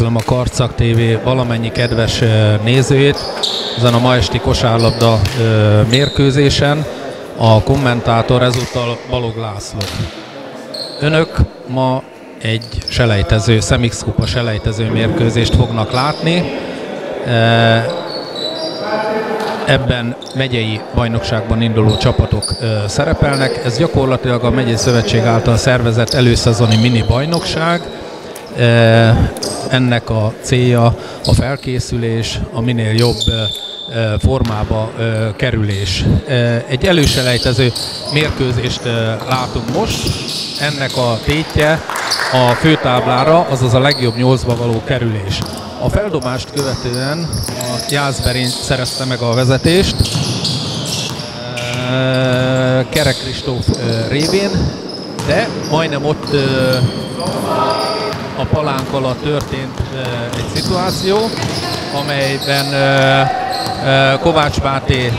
Üdvözlöm a Karcak TV valamennyi kedves nézőjét ezen a ma esti kosárlabda mérkőzésen. A kommentátor ezúttal Balog László. Önök ma egy selejtező, Szemix Kupa selejtező mérkőzést fognak látni. Ebben megyei bajnokságban induló csapatok szerepelnek. Ez gyakorlatilag a megyei szövetség által szervezett előszezoni mini bajnokság ennek a célja a felkészülés, a minél jobb formába kerülés. Egy előselejtező mérkőzést látunk most. Ennek a tétje a főtáblára, azaz a legjobb nyolcba való kerülés. A feldobást követően a Jászberény szerezte meg a vezetést. Kerek Kristóf révén, de majdnem ott a palánk alatt történt egy szituáció, amelyben Kovács Máté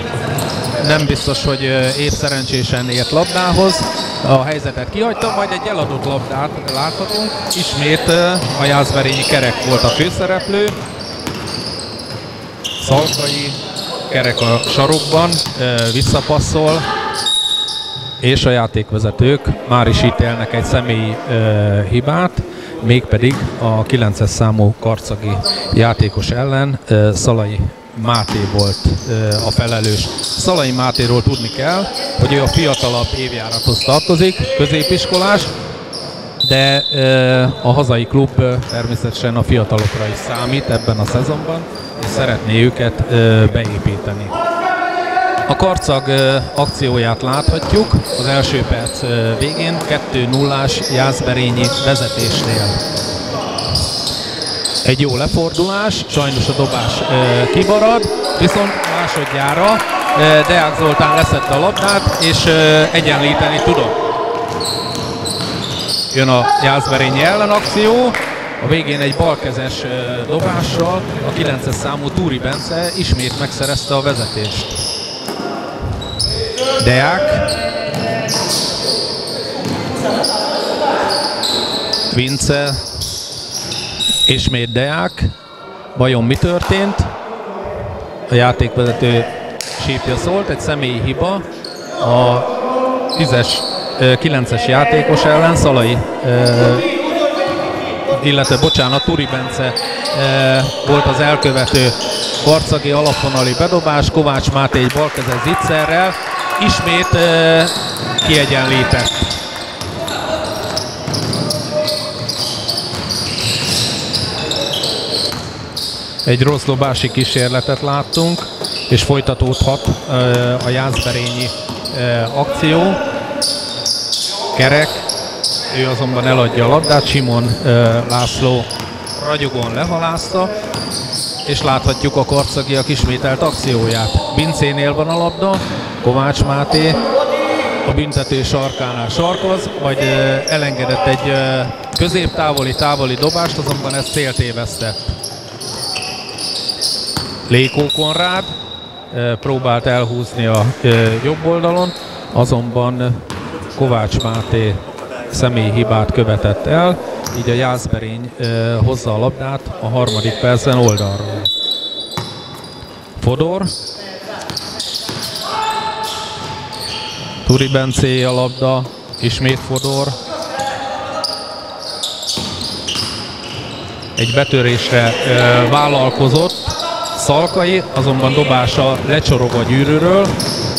nem biztos, hogy épp szerencsésen ért labdához. A helyzetet kihagyta, majd egy eladott labdát láthatunk. Ismét a Jászberényi kerek volt a főszereplő. Szalkai kerek a sarokban, visszapasszol, és a játékvezetők már is ítélnek egy személyi hibát mégpedig a 9-es számú karcagi játékos ellen Szalai Máté volt a felelős. Szalai Mátéról tudni kell, hogy ő a fiatalabb évjárathoz tartozik, középiskolás, de a hazai klub természetesen a fiatalokra is számít ebben a szezonban, és szeretné őket beépíteni. A karcag akcióját láthatjuk az első perc végén, 2-0-ás Jászberényi vezetésnél. Egy jó lefordulás, sajnos a dobás kibarad, viszont másodjára Deák Zoltán leszette a labdát, és egyenlíteni tudott. Jön a Jászberényi ellenakció, a végén egy balkezes dobással a 9-es számú Túri Bence ismét megszerezte a vezetést. Deák. Vince. Ismét Deák. Vajon mi történt? A játékvezető sípja szólt, egy személyi hiba. A 10-es, 9-es játékos ellen, Szalai, illetve bocsánat, Turi Bence volt az elkövető karcagi alapvonali bedobás, Kovács Máté egy balkezes zicserrel, ismét uh, kiegyenlített. Egy rossz dobási kísérletet láttunk, és folytatódhat a Jászberényi akció. Kerek, ő azonban eladja a labdát, Simon László ragyogon lehalázta, és láthatjuk a karcagiak ismételt akcióját. Bincénél van a labda, Kovács Máté a büntető sarkánál sarkoz, majd elengedett egy középtávoli, távoli dobást, azonban ez célt évesztett. Lékó Konrád próbált elhúzni a jobb oldalon, azonban Kovács Máté személyi hibát követett el, így a Jászberény hozza a labdát a harmadik percben oldalról. Fodor. Turi Bencé a labda, ismét Fodor. Egy betörésre ö, vállalkozott Szalkai, azonban dobása lecsorog a gyűrűről,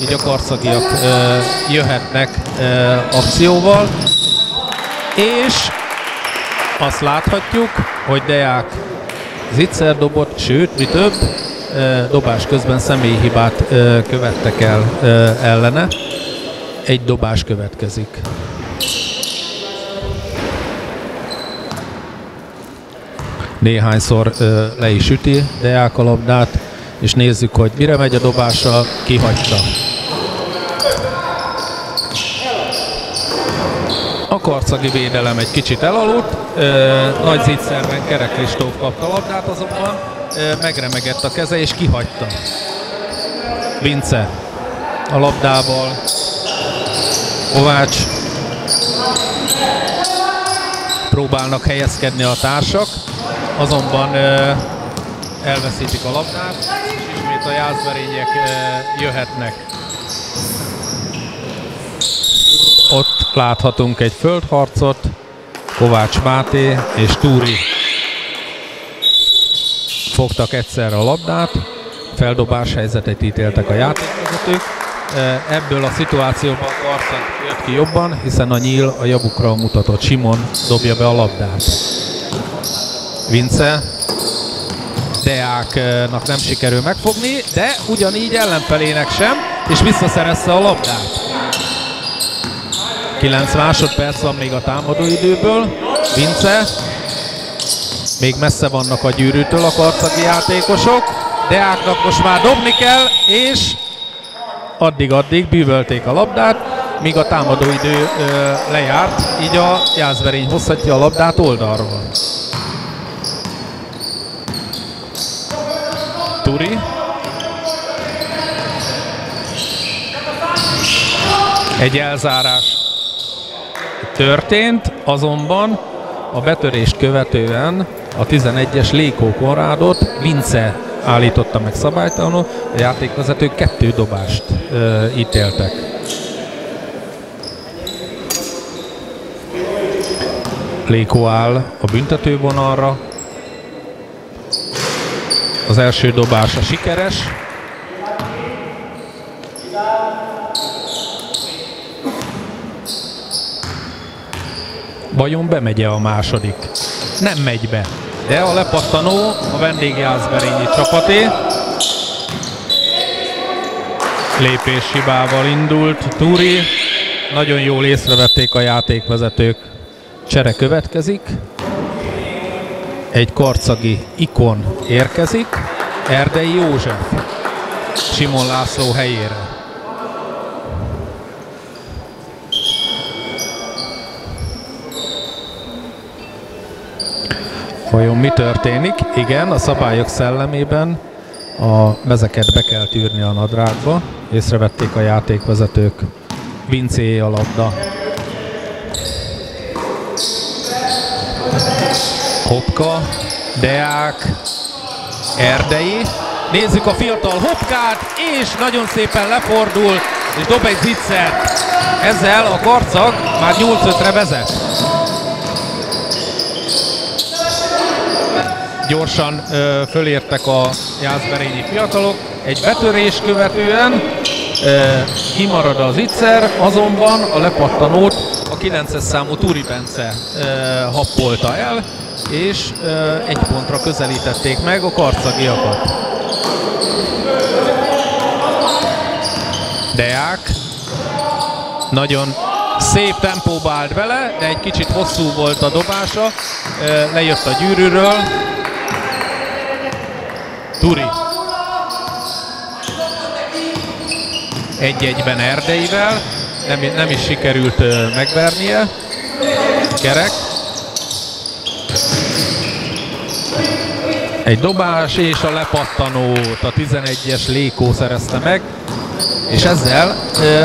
így a karcagiak ö, jöhetnek ö, akcióval. És azt láthatjuk, hogy Deák zicser dobott, sőt, mi több, dobás közben személyi hibát követtek el ellene. Egy dobás következik. Néhányszor le is üti Deák a labdát, és nézzük, hogy mire megy a dobása, kihagyta. A karcagi védelem egy kicsit elaludt, nagy zicserben Kerek Kristóf kapta labdát, azonban. Megremegett a keze és kihagyta. Vince a labdával, Kovács. Próbálnak helyezkedni a társak, azonban elveszítik a labdát, és ismét a jászberények jöhetnek. Ott láthatunk egy földharcot, Kovács Máté és Túri fogtak egyszerre a labdát, feldobás helyzetet ítéltek a játékvezetők. Ebből a szituációban Karszak jött ki jobban, hiszen a nyíl a javukra mutatott Simon dobja be a labdát. Vince Deáknak nem sikerül megfogni, de ugyanígy ellenfelének sem, és visszaszerezze a labdát. 9 másodperc van még a támadóidőből. Vince. Még messze vannak a gyűrűtől a karcagi játékosok. Deáknak most már dobni kell, és addig-addig bűvölték a labdát, míg a támadóidő ö, lejárt, így a Jászverény hozhatja a labdát oldalról. Turi. Egy elzárás történt, azonban a betörést követően a 11-es Lékó Konrádot Vince állította meg szabálytalanul, a játékvezetők kettő dobást ö, ítéltek. Lékó áll a büntetővonalra. Az első dobása sikeres. Vajon bemegy-e a második? Nem megy be. De a lepattanó a vendégjászberényi csapaté. Lépés hibával indult Turi. Nagyon jól észrevették a játékvezetők. Csere következik. Egy karcagi ikon érkezik. Erdei József. Simon László helyére. Vajon mi történik? Igen, a szabályok szellemében a mezeket be kell tűrni a nadrágba. Észrevették a játékvezetők. Vincé a labda. Hopka, Deák, Erdei. Nézzük a fiatal Hopkát, és nagyon szépen lefordul, és dob egy zicsert. Ezzel a karcag már 8-5-re vezet. Gyorsan ö, fölértek a jászberényi fiatalok. Egy betörés követően ö, kimarad az ittszer, azonban a lepattanót a 9-es számú Turi Bence ö, happolta el, és ö, egy pontra közelítették meg a karcagiakat. Deák nagyon szép tempóba állt bele, de egy kicsit hosszú volt a dobása, lejött a gyűrűről, Turi. Egy-egyben Erdeivel, nem, nem is sikerült megvernie. Kerek. Egy dobás és a lepattanót a 11-es Lékó szerezte meg, és ezzel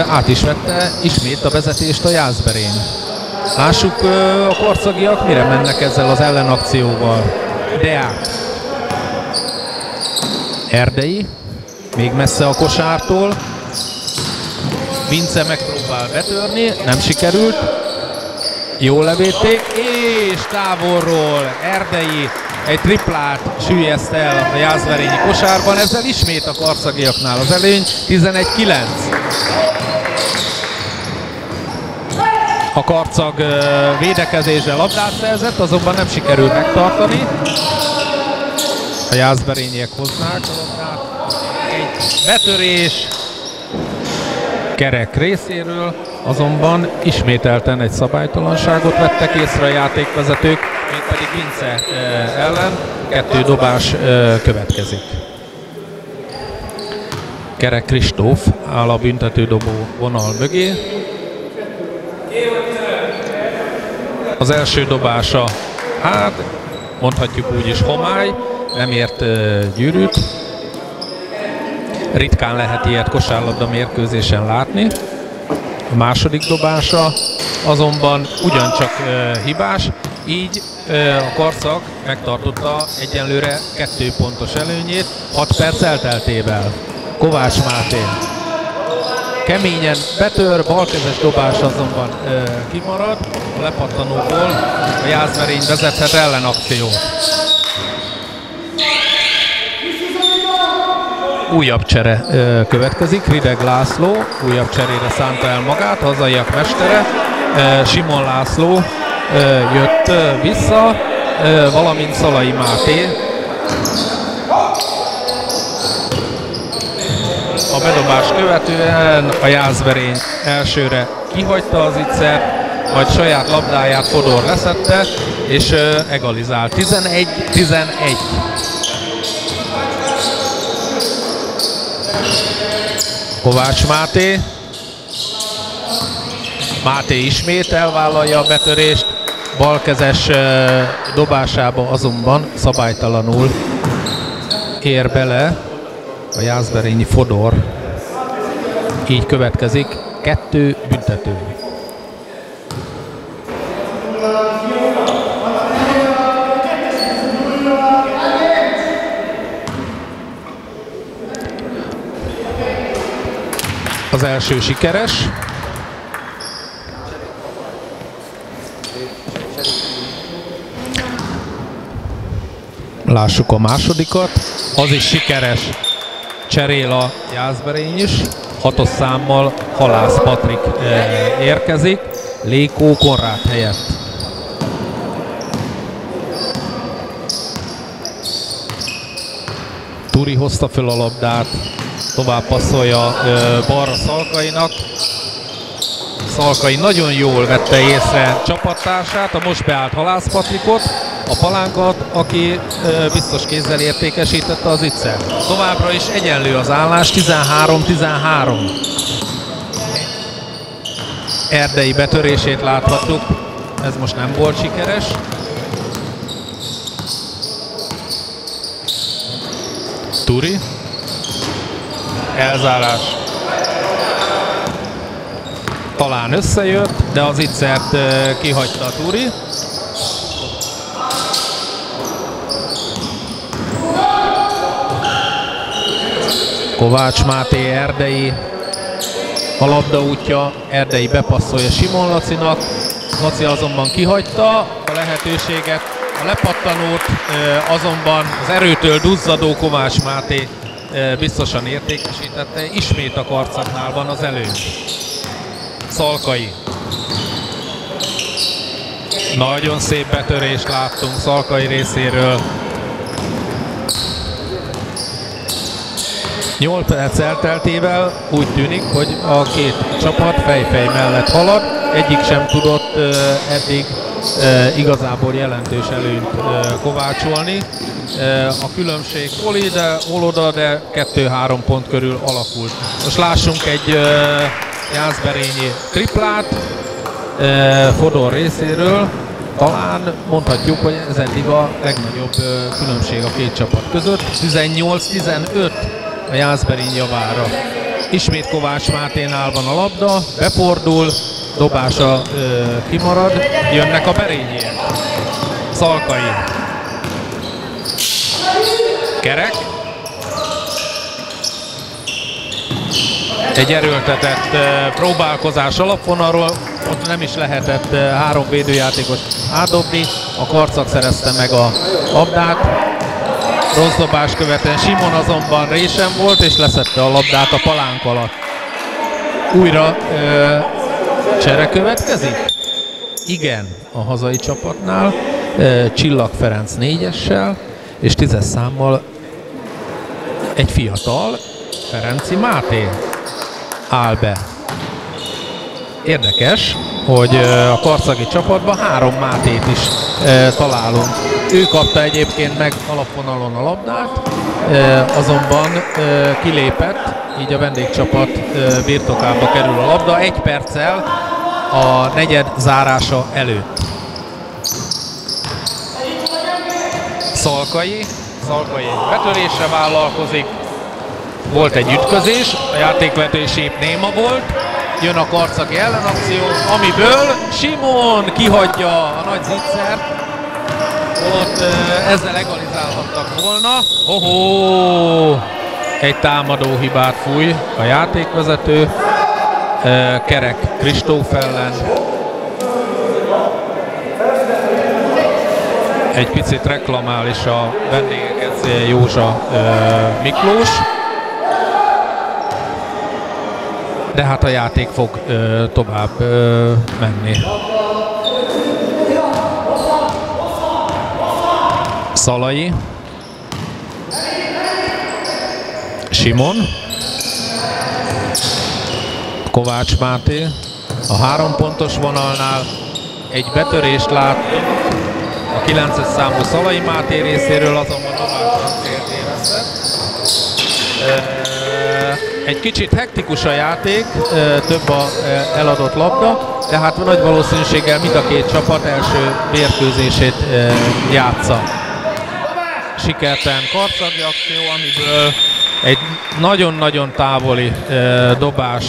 át is vette ismét a vezetést a Jászberény. Lássuk a korcagiak mire mennek ezzel az ellenakcióval. Deák Erdei, még messze a kosártól. Vince megpróbál betörni, nem sikerült. Jól levédték, és távolról Erdei egy triplát süllyeszt el a Jászverényi kosárban, ezzel ismét a karszagiaknál az előny, 11-9. A karcag védekezésre labdát szerzett, azonban nem sikerült megtartani a jászberényiek hoznák. Egy betörés kerek részéről, azonban ismételten egy szabálytalanságot vettek észre a játékvezetők, pedig Vince eh, ellen kettő dobás eh, következik. Kerek Kristóf áll a büntetődobó vonal mögé. Az első dobása, hát mondhatjuk úgy is homály, nem ért gyűrűt. Ritkán lehet ilyet kosárlabda mérkőzésen látni. A második dobása azonban ugyancsak hibás, így a Karszak megtartotta egyenlőre kettő pontos előnyét 6 perc elteltével. Kovács Máté keményen betör, balkezes dobás azonban kimarad, a lepattanóból a Jászverény vezethet ellenakció. Újabb csere következik, Rideg László újabb cserére szánta el magát, hazaiak mestere, Simon László jött vissza, valamint Szalai Máté a bedobás követően a Jászverény elsőre kihagyta az ittszert, majd saját labdáját Fodor leszette, és egalizál. 11-11. Kovács Máté. Máté ismét elvállalja a betörést, balkezes dobásába azonban szabálytalanul ér bele a Jászberényi Fodor. Így következik kettő büntető. Az első sikeres. Lássuk a másodikat. Az is sikeres cserél a Jászberény is. Hatos számmal Halász Patrik eh, érkezik, Lékó Konrád helyett. Turi hozta föl a labdát, tovább passzolja balra Szalkainak. Szalkai nagyon jól vette észre csapattársát, a most beállt Halász Patrikot, a palánkat, aki biztos kézzel értékesítette az ittszer. Továbbra is egyenlő az állás, 13-13. Erdei betörését láthattuk, ez most nem volt sikeres. Turi. Elzárás. Talán összejött, de az ittszert kihagyta a Turi. Kovács Máté Erdei a labda útja, Erdei bepasszolja Simon Lacinak, Laci azonban kihagyta a lehetőséget, a lepattanót azonban az erőtől duzzadó Kovács Máté biztosan értékesítette, ismét a karcaknál van az elő. Szalkai. Nagyon szép betörést láttunk Szalkai részéről. 8 perc elteltével úgy tűnik, hogy a két csapat fejfej mellett halad, egyik sem tudott uh, eddig igazából jelentős előnyt kovácsolni. A különbség hol ide, hol oda, de 2-3 pont körül alakult. Most lássunk egy Jászberényi triplát Fodor részéről. Talán mondhatjuk, hogy ez eddig a legnagyobb különbség a két csapat között. 18-15 a Jászberin javára. Ismét Kovács Máténál van a labda, befordul, dobása ö, kimarad, jönnek a berényiek. Szalkai. Kerek. Egy erőltetett ö, próbálkozás alapvonalról, ott nem is lehetett ö, három védőjátékot átdobni, a karcak szerezte meg a labdát, Rossz dobás követően Simon azonban résen volt, és leszette a labdát a palánk alatt. Újra ö, csere következik? Igen, a hazai csapatnál. Ö, Csillag Ferenc négyessel, és tízes számmal egy fiatal Ferenci Máté áll be. Érdekes, hogy a karcagi csapatban három Mátét is találunk. Ő kapta egyébként meg alapvonalon a labdát, azonban kilépett, így a vendégcsapat birtokába kerül a labda egy perccel a negyed zárása előtt. Szalkai, Szalkai betörésre vállalkozik, volt egy ütközés, a játékvetőség néma volt, jön a karcagi ellenakció, amiből Simon kihagyja a nagy zicsert, ott ezzel legalizálhattak volna. Ohó! Egy támadó hibát fúj a játékvezető. Kerek Kristóf ellen. Egy picit reklamál is a vendégeket Józsa Miklós. De hát a játék fog tovább menni. Szalai. Simon. Kovács Máté. A három pontos vonalnál egy betörést lát a 9 számú Szalai Máté részéről, azonban Novák Egy kicsit hektikus a játék, több a eladott labda, de hát nagy valószínűséggel mind a két csapat első mérkőzését játsza sikertelen karcagi akció, amiből egy nagyon-nagyon távoli dobás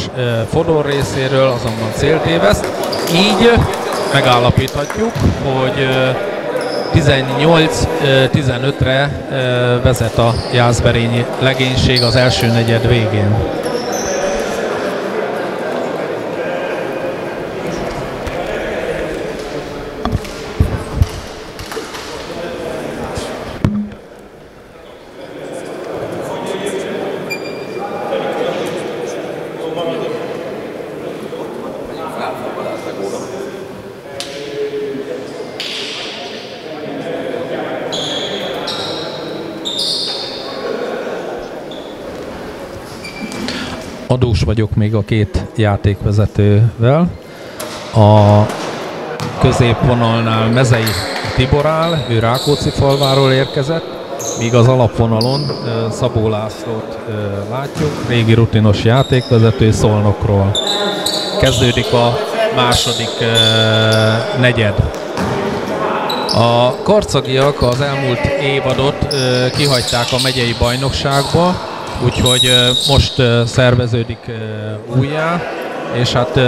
Fodor részéről azonban céltéveszt. Így megállapíthatjuk, hogy 18-15-re e, vezet a Jászberényi legénység az első negyed végén. Adós vagyok még a két játékvezetővel. A középvonalnál Mezei Tibor áll, ő Rákóczi falváról érkezett, míg az alapvonalon Szabó Lászlót látjuk, régi rutinos játékvezető Szolnokról. Kezdődik a második negyed. A karcagiak az elmúlt évadot kihagyták a megyei bajnokságba, úgyhogy most szerveződik újjá, és hát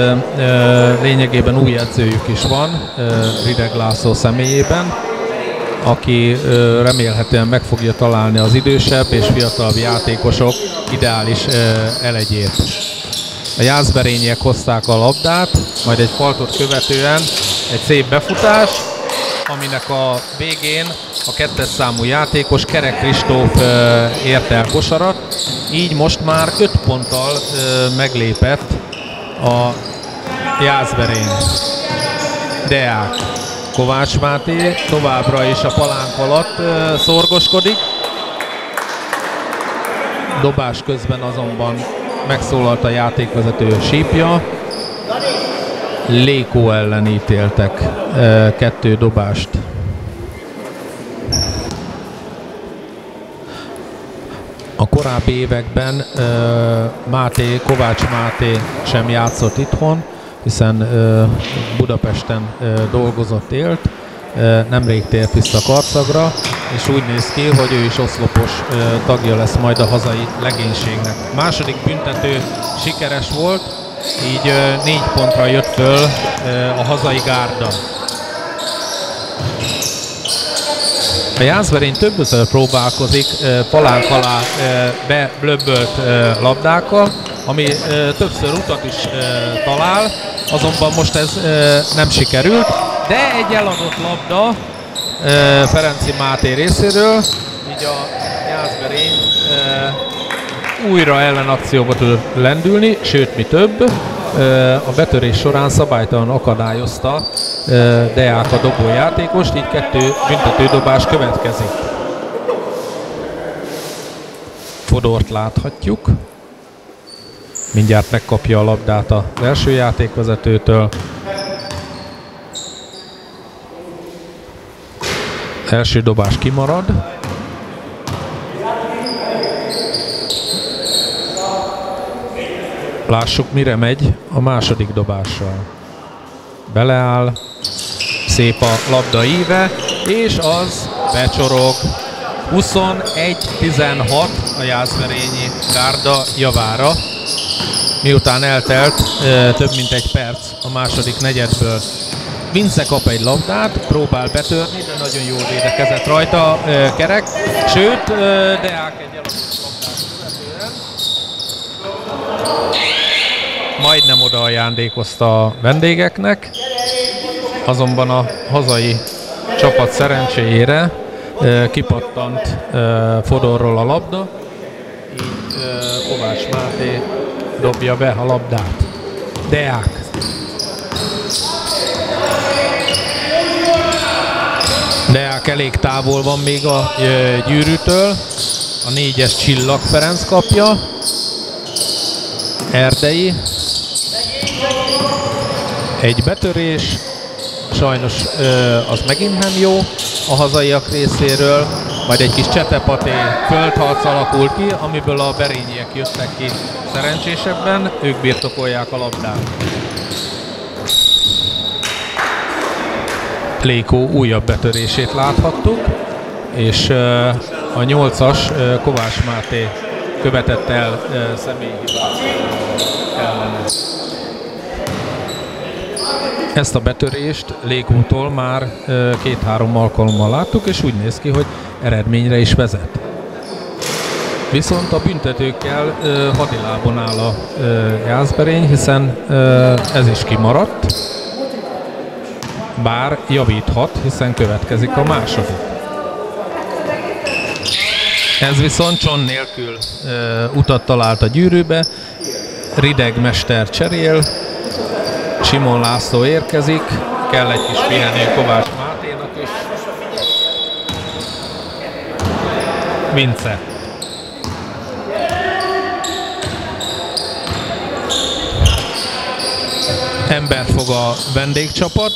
lényegében új edzőjük is van, Rideg László személyében, aki remélhetően meg fogja találni az idősebb és fiatalabb játékosok ideális elegyét. A jászberényiek hozták a labdát, majd egy faltot követően egy szép befutás, aminek a végén a kettes számú játékos Kerek Kristóf érte el kosarat, így most már 5 ponttal meglépett a Jászberény. Deák Kovács Máté továbbra is a palánk alatt szorgoskodik. Dobás közben azonban megszólalt a játékvezető sípja. Lékó ellen ítéltek kettő dobást. A korábbi években Máté, Kovács Máté sem játszott itthon, hiszen Budapesten dolgozott, élt, nemrég tért vissza Karcagra, és úgy néz ki, hogy ő is oszlopos tagja lesz majd a hazai legénységnek. Második büntető sikeres volt, így négy pontra jött föl a hazai gárda. A Jászberény többször próbálkozik palánk alá beblöbbölt labdákkal, ami többször utat is talál, azonban most ez nem sikerült, de egy eladott labda Ferenci Máté részéről, így a Jászberény újra ellenakcióba tudott lendülni, sőt mi több, a betörés során szabálytalan akadályozta Deák a dobójátékost, így kettő büntetődobás következik. Fodort láthatjuk. Mindjárt megkapja a labdát a első játékvezetőtől. Első dobás kimarad. Lássuk, mire megy a második dobással. Beleáll, szép a labda íve, és az becsorog. 21-16 a Jászverényi gárda javára. miután eltelt több mint egy perc a második negyedből. Vince kap egy labdát, próbál betörni, de nagyon jól védekezett rajta Kerek, sőt, Deák egy labdát majdnem oda ajándékozta a vendégeknek, azonban a hazai csapat szerencséjére kipattant Fodorról a labda, így Kovács Máté dobja be a labdát. Deák. Deák elég távol van még a gyűrűtől. A négyes Csillag Ferenc kapja. Erdei. Egy betörés. Sajnos az megint nem jó a hazaiak részéről majd egy kis csetepaté földharc alakult ki, amiből a berényiek jöttek ki szerencsésebben, ők birtokolják a labdát. Lékó újabb betörését láthattuk, és a nyolcas Kovács Máté követett el személyhibát Ezt a betörést Lékótól már két-három alkalommal láttuk, és úgy néz ki, hogy eredményre is vezet. Viszont a büntetőkkel ö, hadilában áll a Jászberény, hiszen ez is kimaradt, bár javíthat, hiszen következik a második. Ez viszont Cson nélkül utat talált a gyűrűbe, Rideg mester cserél, Simon László érkezik, kell egy kis pihenő Kovács Máténak is. Vince. Ember fog a vendégcsapat,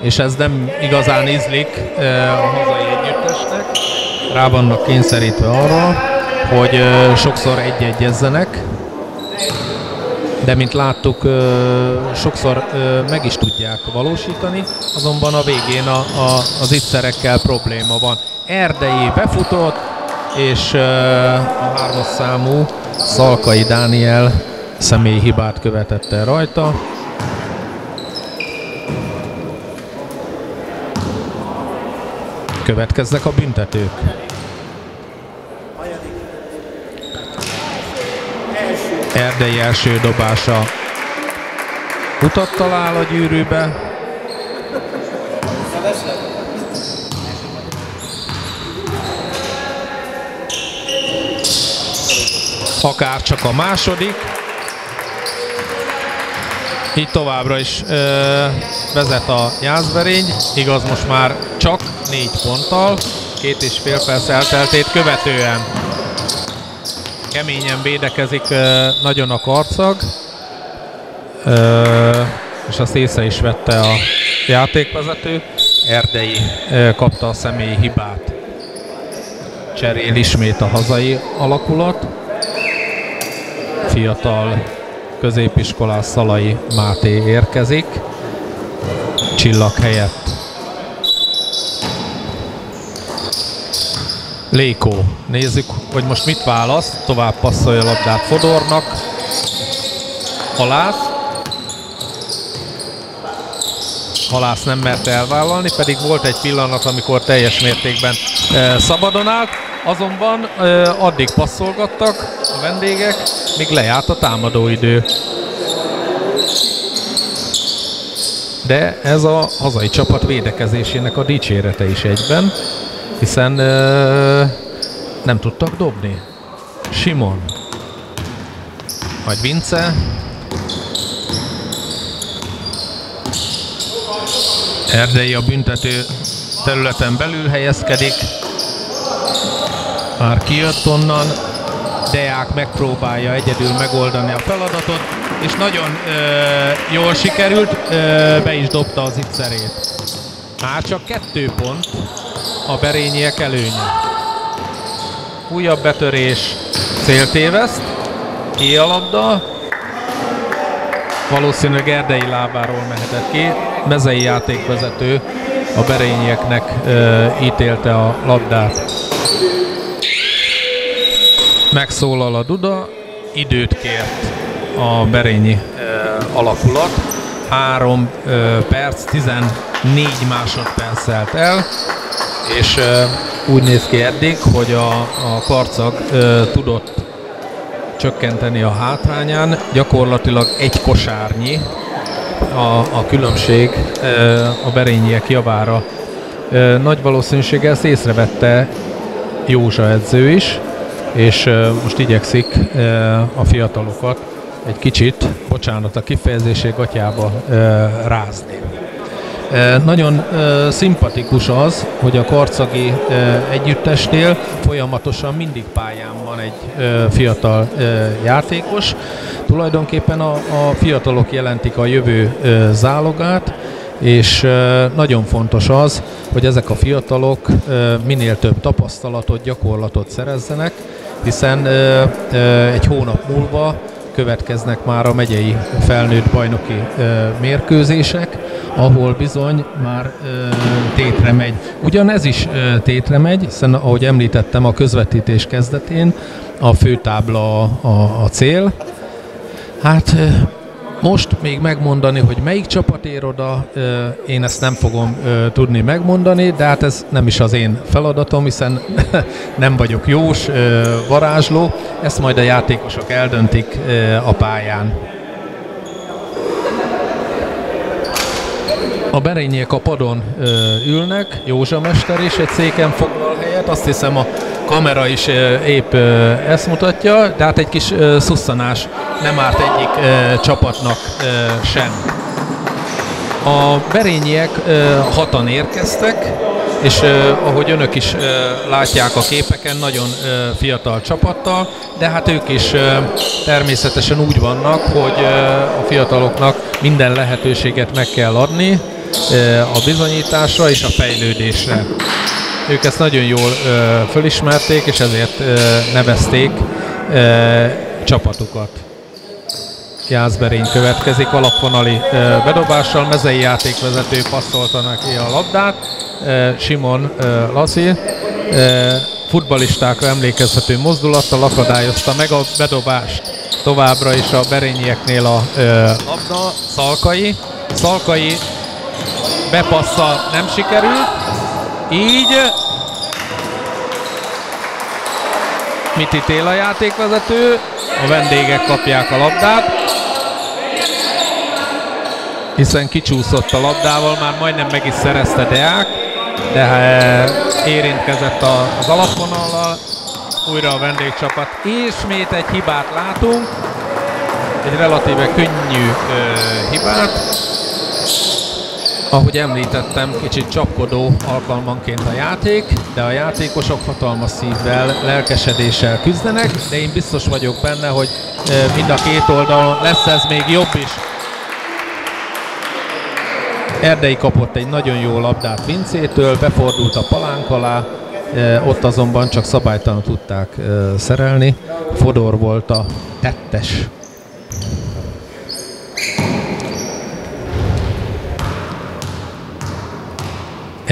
és ez nem igazán ízlik a hazai együttesnek. Rá vannak kényszerítve arra, hogy sokszor egy-egyezzenek, de mint láttuk, sokszor meg is tudják valósítani, azonban a végén a, a, az ittszerekkel probléma van. Erdei befutott, és a hármas számú Szalkai Dániel személyi hibát követett el rajta. Következnek a büntetők. Erdei első dobása utat talál a gyűrűbe. Akár csak a második. Így továbbra is ö, vezet a Jászberény, igaz most már csak négy ponttal, két és fél perc elteltét követően keményen védekezik nagyon a karcag, és azt észre is vette a játékvezető. Erdei kapta a személyi hibát. Cserél ismét a hazai alakulat. Fiatal középiskolás Szalai Máté érkezik. Csillag helyett Lékó. Nézzük, hogy most mit választ. Tovább passzolja a labdát Fodornak. Halász. Halász nem merte elvállalni, pedig volt egy pillanat, amikor teljes mértékben e, szabadon állt. Azonban e, addig passzolgattak a vendégek, míg lejárt a támadóidő. De ez a hazai csapat védekezésének a dicsérete is egyben hiszen ö, nem tudtak dobni. Simon. Majd Vince. Erdei a büntető területen belül helyezkedik. Már kijött onnan. Deák megpróbálja egyedül megoldani a feladatot, és nagyon ö, jól sikerült, ö, be is dobta az ittszerét. Már csak kettő pont a berényiek előnye. Újabb betörés céltéveszt, ki a labda, valószínűleg Erdei lábáról mehetett ki, mezei játékvezető a berényieknek ö, ítélte a labdát. Megszólal a Duda, időt kért a Berényi alakulat. 3 perc, 14 másodperc szelt el, és úgy néz ki eddig, hogy a, a karcag tudott csökkenteni a hátrányán, gyakorlatilag egy kosárnyi a, a különbség a berényiek javára. Nagy valószínűséggel ezt észrevette Józsa edző is, és most igyekszik a fiatalokat egy kicsit, bocsánat a kifejezésé gatyába rázni. Nagyon szimpatikus az, hogy a karcagi együttesnél folyamatosan mindig pályán van egy fiatal játékos. Tulajdonképpen a, a fiatalok jelentik a jövő zálogát, és nagyon fontos az, hogy ezek a fiatalok minél több tapasztalatot, gyakorlatot szerezzenek, hiszen egy hónap múlva következnek már a megyei felnőtt bajnoki mérkőzések, ahol bizony már tétre megy. Ugyanez is tétre megy, hiszen ahogy említettem a közvetítés kezdetén, a főtábla a, a, a cél. Hát most még megmondani, hogy melyik csapat ér oda, én ezt nem fogom tudni megmondani, de hát ez nem is az én feladatom, hiszen nem vagyok jós varázsló, ezt majd a játékosok eldöntik a pályán. A berényiek a padon ülnek, Józsa Mester is egy széken foglal helyet, azt hiszem a kamera is épp ezt mutatja, de hát egy kis szusszanás nem árt egyik csapatnak sem. A berényiek hatan érkeztek, és ahogy önök is látják a képeken, nagyon fiatal csapattal, de hát ők is természetesen úgy vannak, hogy a fiataloknak minden lehetőséget meg kell adni a bizonyításra és a fejlődésre. Ők ezt nagyon jól ö, fölismerték, és ezért ö, nevezték ö, csapatukat. Jászberény következik, alapvonali ö, bedobással, mezei játékvezető passzolta neki a labdát, ö, Simon ö, Lassi, ö, futbalistákra emlékezhető mozdulattal akadályozta meg a bedobást. Továbbra is a berényieknél a ö, labda, Szalkai. Szalkai bepassza nem sikerült, így mit ítél a játékvezető? A vendégek kapják a labdát. Hiszen kicsúszott a labdával, már majdnem meg is szerezte Deák, de érintkezett az alapvonallal. Újra a vendégcsapat. Ismét egy hibát látunk. Egy relatíve könnyű ö, hibát. Ahogy említettem, kicsit csapkodó alkalmanként a játék, de a játékosok hatalmas szívvel, lelkesedéssel küzdenek, de én biztos vagyok benne, hogy mind a két oldalon lesz ez még jobb is. Erdei kapott egy nagyon jó labdát Vincétől, befordult a palánk alá, ott azonban csak szabálytalan tudták szerelni. Fodor volt a tettes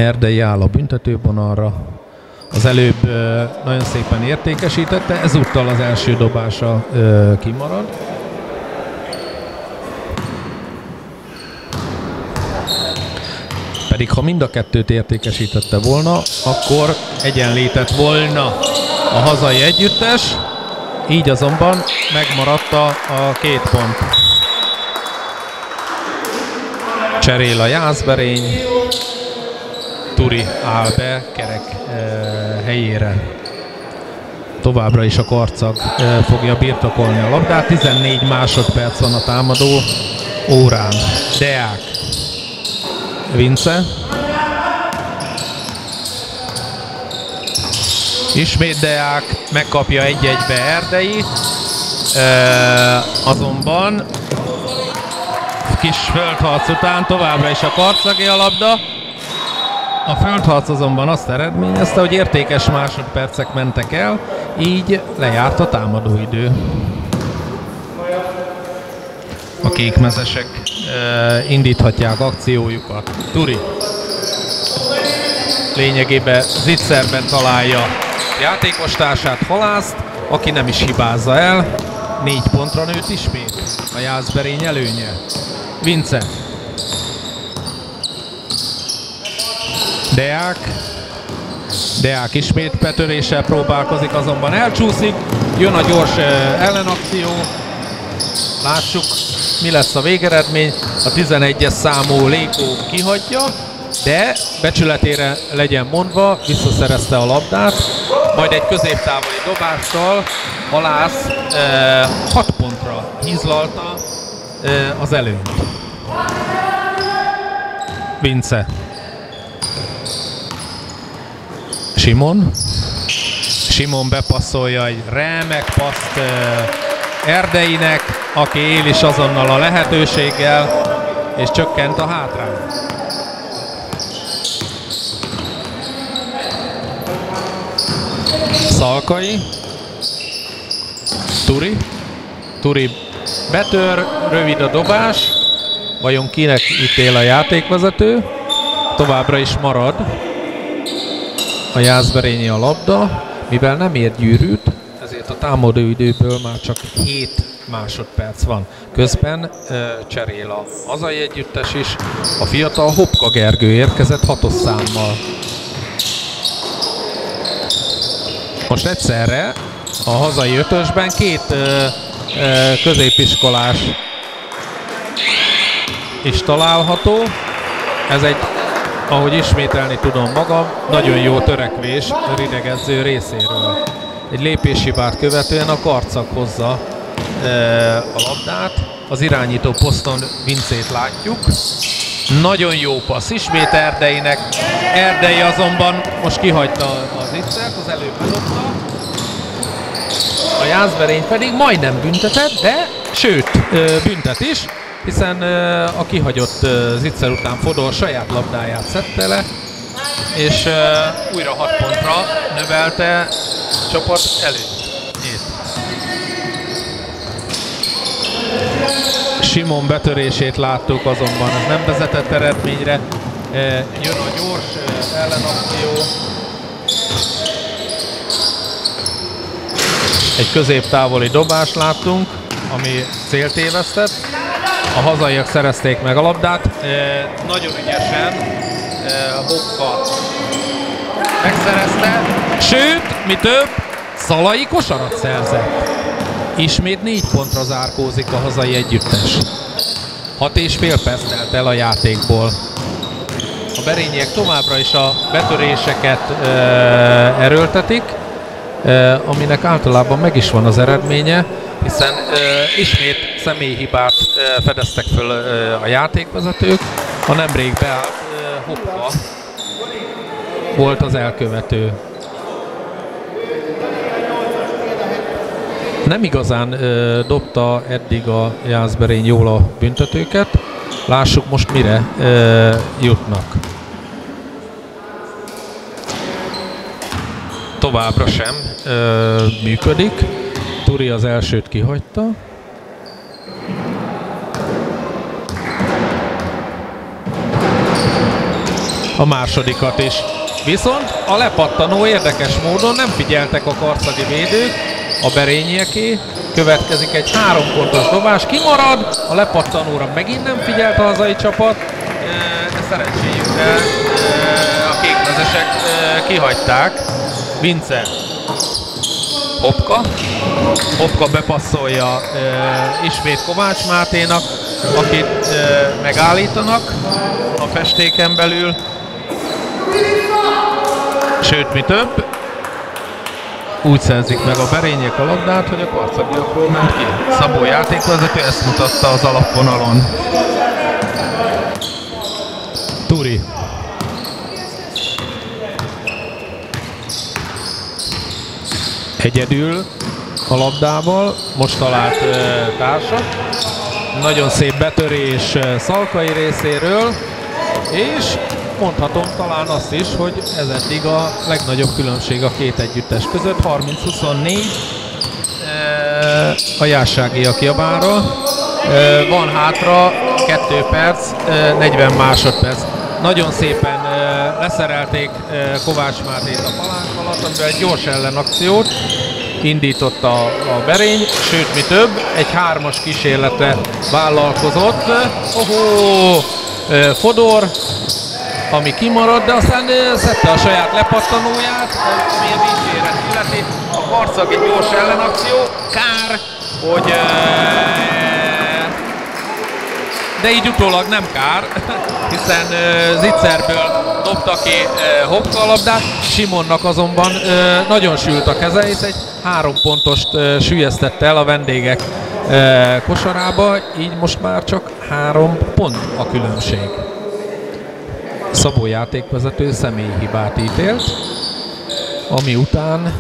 Erdei áll a büntetővonalra. Az előbb nagyon szépen értékesítette, ezúttal az első dobása kimarad. Pedig ha mind a kettőt értékesítette volna, akkor egyenlített volna a hazai együttes, így azonban megmaradt a, a két pont. Cserél a Jászberény, Turi áll be kerek helyére. Továbbra is a karcag fogja birtokolni a labdát. 14 másodperc van a támadó órán. Deák. Vince. Ismét Deák megkapja egy-egybe Erdei. Azonban kis földharc után továbbra is a karcagi a labda. A földharc azonban azt eredményezte, hogy értékes másodpercek mentek el, így lejárt a támadóidő. A kékmezesek e, indíthatják akciójukat. Turi lényegében zicserben találja játékostársát Halászt, aki nem is hibázza el. Négy pontra nőtt ismét a Jászberény előnye. Vince. Deák. Deák ismét betöréssel próbálkozik, azonban elcsúszik. Jön a gyors ellenakció. Lássuk, mi lesz a végeredmény. A 11-es számú Lékó kihagyja, de becsületére legyen mondva, visszaszerezte a labdát, majd egy középtávoli dobással Halász e, 6 pontra hízlalta e, az előnyt. Vince. Simon. Simon bepasszolja egy remek paszt Erdeinek, aki él is azonnal a lehetőséggel, és csökkent a hátrány. Szalkai. Turi. Turi betör, rövid a dobás. Vajon kinek ítél a játékvezető? Továbbra is marad a Jászberényi a labda, mivel nem ér gyűrűt, ezért a támadó időből már csak 7 másodperc van. Közben e, cserél a hazai együttes is. A fiatal Hopka Gergő érkezett hatos számmal. Most egyszerre a hazai ötösben két e, e, középiskolás is található. Ez egy ahogy ismételni tudom magam, nagyon jó törekvés ridegező részéről. Egy lépéshibát követően a karcak hozza e, a labdát. Az irányító poszton Vincét látjuk. Nagyon jó passz ismét Erdeinek. Erdei azonban most kihagyta az ittert, az előbb bedobta. A Jászberény pedig majdnem büntetett, de sőt, büntet is hiszen a kihagyott zicser után Fodor saját labdáját szedte le, és újra 6 pontra növelte csapat előtt. Simon betörését láttuk, azonban ez nem vezetett eredményre. Jön a gyors ellenakció. Egy középtávoli dobást láttunk, ami célt évesztett a hazaiak szerezték meg a labdát. E, nagyon ügyesen e, Hopka megszerezte, sőt, mi több, Szalai kosarat szerzett. Ismét négy pontra zárkózik a hazai együttes. Hat és fél perc telt el a játékból. A berényiek továbbra is a betöréseket e, erőltetik, e, aminek általában meg is van az eredménye, hiszen e, ismét személyhibát e, fedeztek föl e, a játékvezetők. A nemrég beállt e, Hoppa volt az elkövető. Nem igazán e, dobta eddig a Jászberény jól a büntetőket. Lássuk most mire e, jutnak. Továbbra sem e, működik. Turi az elsőt kihagyta. a másodikat is. Viszont a lepattanó érdekes módon nem figyeltek a karcagi védők, a berényieké, következik egy három pontos dobás, kimarad, a lepattanóra megint nem figyelt a hazai csapat, de szerencséjükre a kékmezesek kihagyták. Vince Hopka. Hopka bepasszolja ismét Kovács Máténak, akit megállítanak a festéken belül. Sőt, mi több, úgy szerzik meg a berények a labdát, hogy a karcagiakról ment ki. Szabó játékvezető ezt mutatta az alapvonalon. Turi. Egyedül a labdával, most talált társat. Nagyon szép betörés Szalkai részéről, és mondhatom talán azt is, hogy ez eddig a legnagyobb különbség a két együttes között. 30-24 a Jásságiak javára. Van hátra 2 perc, 40 másodperc. Nagyon szépen leszerelték Kovács Mátét a palánk alatt, amivel egy gyors ellenakciót, indította a Berény, sőt mi több, egy hármas kísérletre vállalkozott. Ohó, Fodor, ami kimaradt, de aztán szedte a saját lepattanóját, ami a dicséret illeti. A karcag egy gyors ellenakció, kár, hogy de így utólag nem kár, hiszen Zicserből dobta ki Hopka a labdát, Simonnak azonban nagyon sült a keze, és egy három pontost sülyeztette el a vendégek kosarába, így most már csak három pont a különbség. Szabó játékvezető személyi hibát ítélt, ami után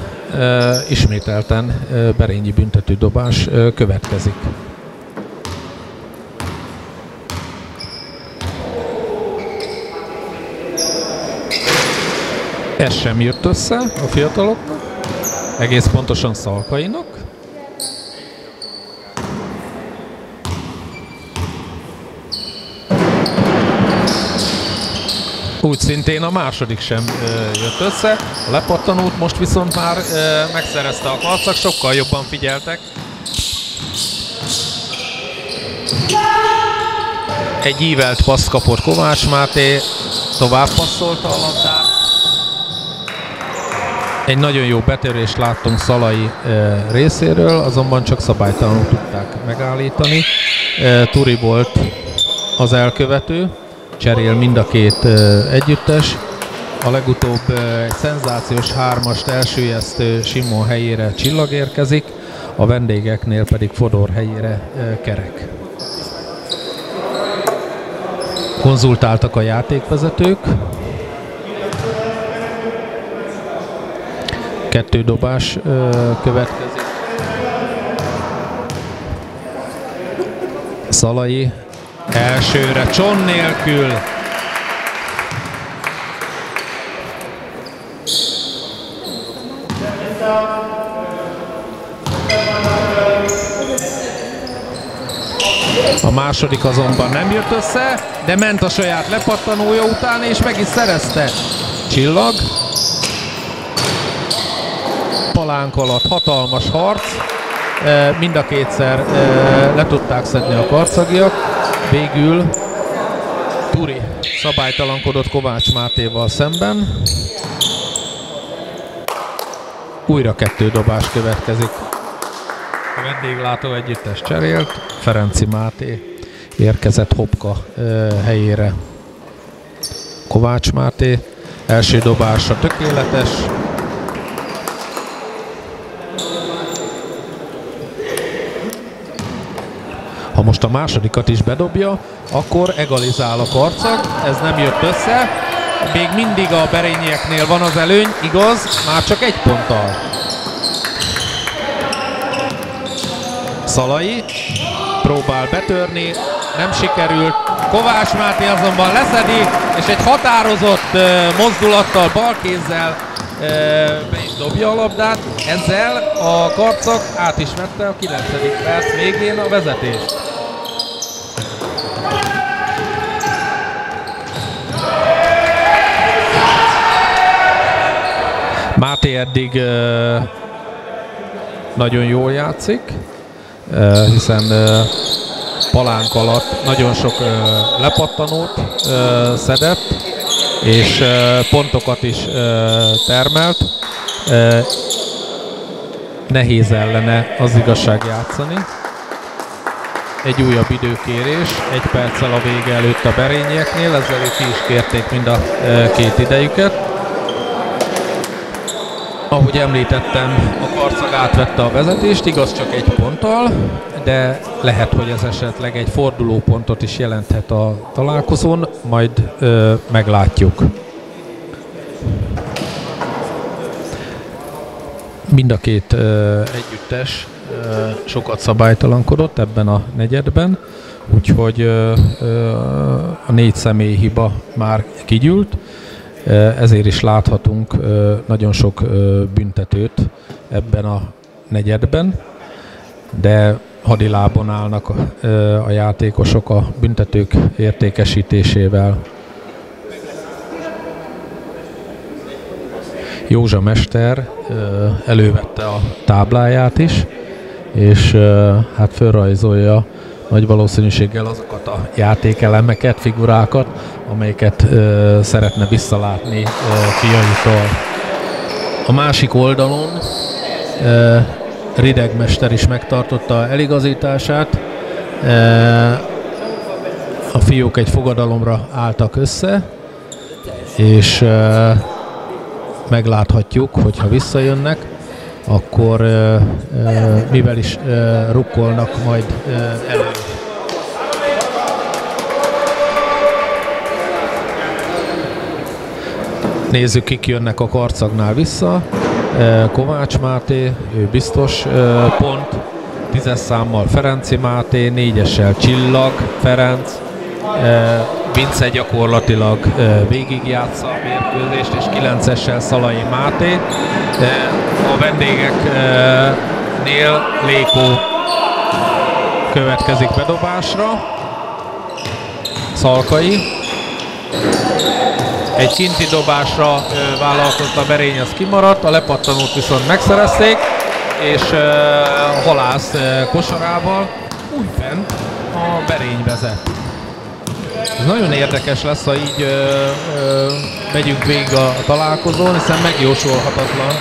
ismételten Berényi büntetődobás következik. Ez sem jött össze a fiataloknak, egész pontosan Szalkainak. Úgy szintén a második sem ö, jött össze. A lepattanót most viszont már ö, megszerezte a karcak, sokkal jobban figyeltek. Egy ívelt passz kapott Kovács Máté, tovább passzolta a labdát. Egy nagyon jó betörést láttunk Szalai e, részéről, azonban csak szabálytalanul tudták megállítani. E, Turi volt az elkövető, cserél mind a két e, együttes. A legutóbb egy szenzációs hármast elsőjeztő Simon helyére csillag érkezik, a vendégeknél pedig Fodor helyére kerek. Konzultáltak a játékvezetők, Kettő dobás következik. Szalai elsőre cson nélkül. A második azonban nem jött össze, de ment a saját lepattanója után, és meg is szerezte. Csillag palánk alatt hatalmas harc, e, mind a kétszer e, le tudták szedni a karcagiak, végül Turi szabálytalankodott Kovács Mátéval szemben. Újra kettő dobás következik. A vendéglátó együttes cserélt, Ferenci Máté érkezett Hopka e, helyére. Kovács Máté első dobása tökéletes, most a másodikat is bedobja, akkor egalizál a karcag, ez nem jött össze. Még mindig a berényieknél van az előny, igaz, már csak egy ponttal. Szalai próbál betörni, nem sikerült. Kovács Máté azonban leszedi, és egy határozott mozdulattal, balkézzel be is dobja a labdát. Ezzel a karcak át is vette a 9. perc végén a vezetést. Máté eddig nagyon jól játszik, hiszen palánk alatt nagyon sok lepattanót szedett, és pontokat is termelt. Nehéz ellene az igazság játszani. Egy újabb időkérés, egy perccel a vége előtt a berényieknél, ezzel ki is kérték mind a két idejüket. Ahogy említettem, a karcag átvette a vezetést, igaz csak egy ponttal, de lehet, hogy ez esetleg egy fordulópontot is jelenthet a találkozón, majd ö, meglátjuk. Mind a két ö, együttes ö, sokat szabálytalankodott ebben a negyedben, úgyhogy ö, ö, a négy személy hiba már kigyűlt ezért is láthatunk nagyon sok büntetőt ebben a negyedben, de hadilábon állnak a játékosok a büntetők értékesítésével. Józsa Mester elővette a tábláját is, és hát fölrajzolja nagy valószínűséggel azokat a játékelemeket, figurákat, amelyeket szeretne visszalátni fiaitól. A másik oldalon Ridegmester is megtartotta eligazítását. A fiúk egy fogadalomra álltak össze, és megláthatjuk, hogyha visszajönnek, akkor mivel is rukkolnak majd elő. Nézzük, kik jönnek a karcagnál vissza. Kovács Máté, ő biztos pont, tízes számmal Ferenci Máté, négyessel Csillag Ferenc, Vince gyakorlatilag végigjátsza a mérkőzést, és kilencessel Szalai Máté. A vendégeknél Léko következik bedobásra. Szalkai. Egy kinti dobásra vállalkozott a Berény, az kimaradt, a lepattanót viszont megszerezték, és halász kosarával úgy fent a Berény vezet. Ez nagyon érdekes lesz, ha így ö, ö, megyünk végig a, találkozón, hiszen megjósolhatatlan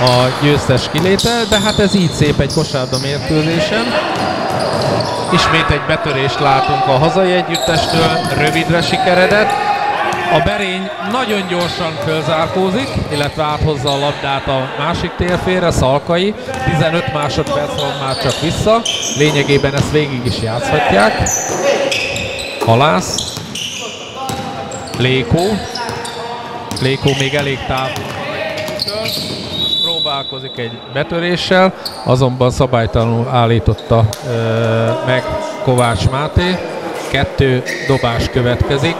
a győztes kilétel, de hát ez így szép egy kosárda mérkőzésen. Ismét egy betörést látunk a hazai együttestől, rövidre sikeredett. A Berény nagyon gyorsan fölzárkózik, illetve áthozza a labdát a másik térfére, Szalkai. 15 másodperc van már csak vissza, lényegében ezt végig is játszhatják. Halász. Lékó. Lékó még elég távol. Próbálkozik egy betöréssel, azonban szabálytalanul állította ö, meg Kovács Máté. Kettő dobás következik.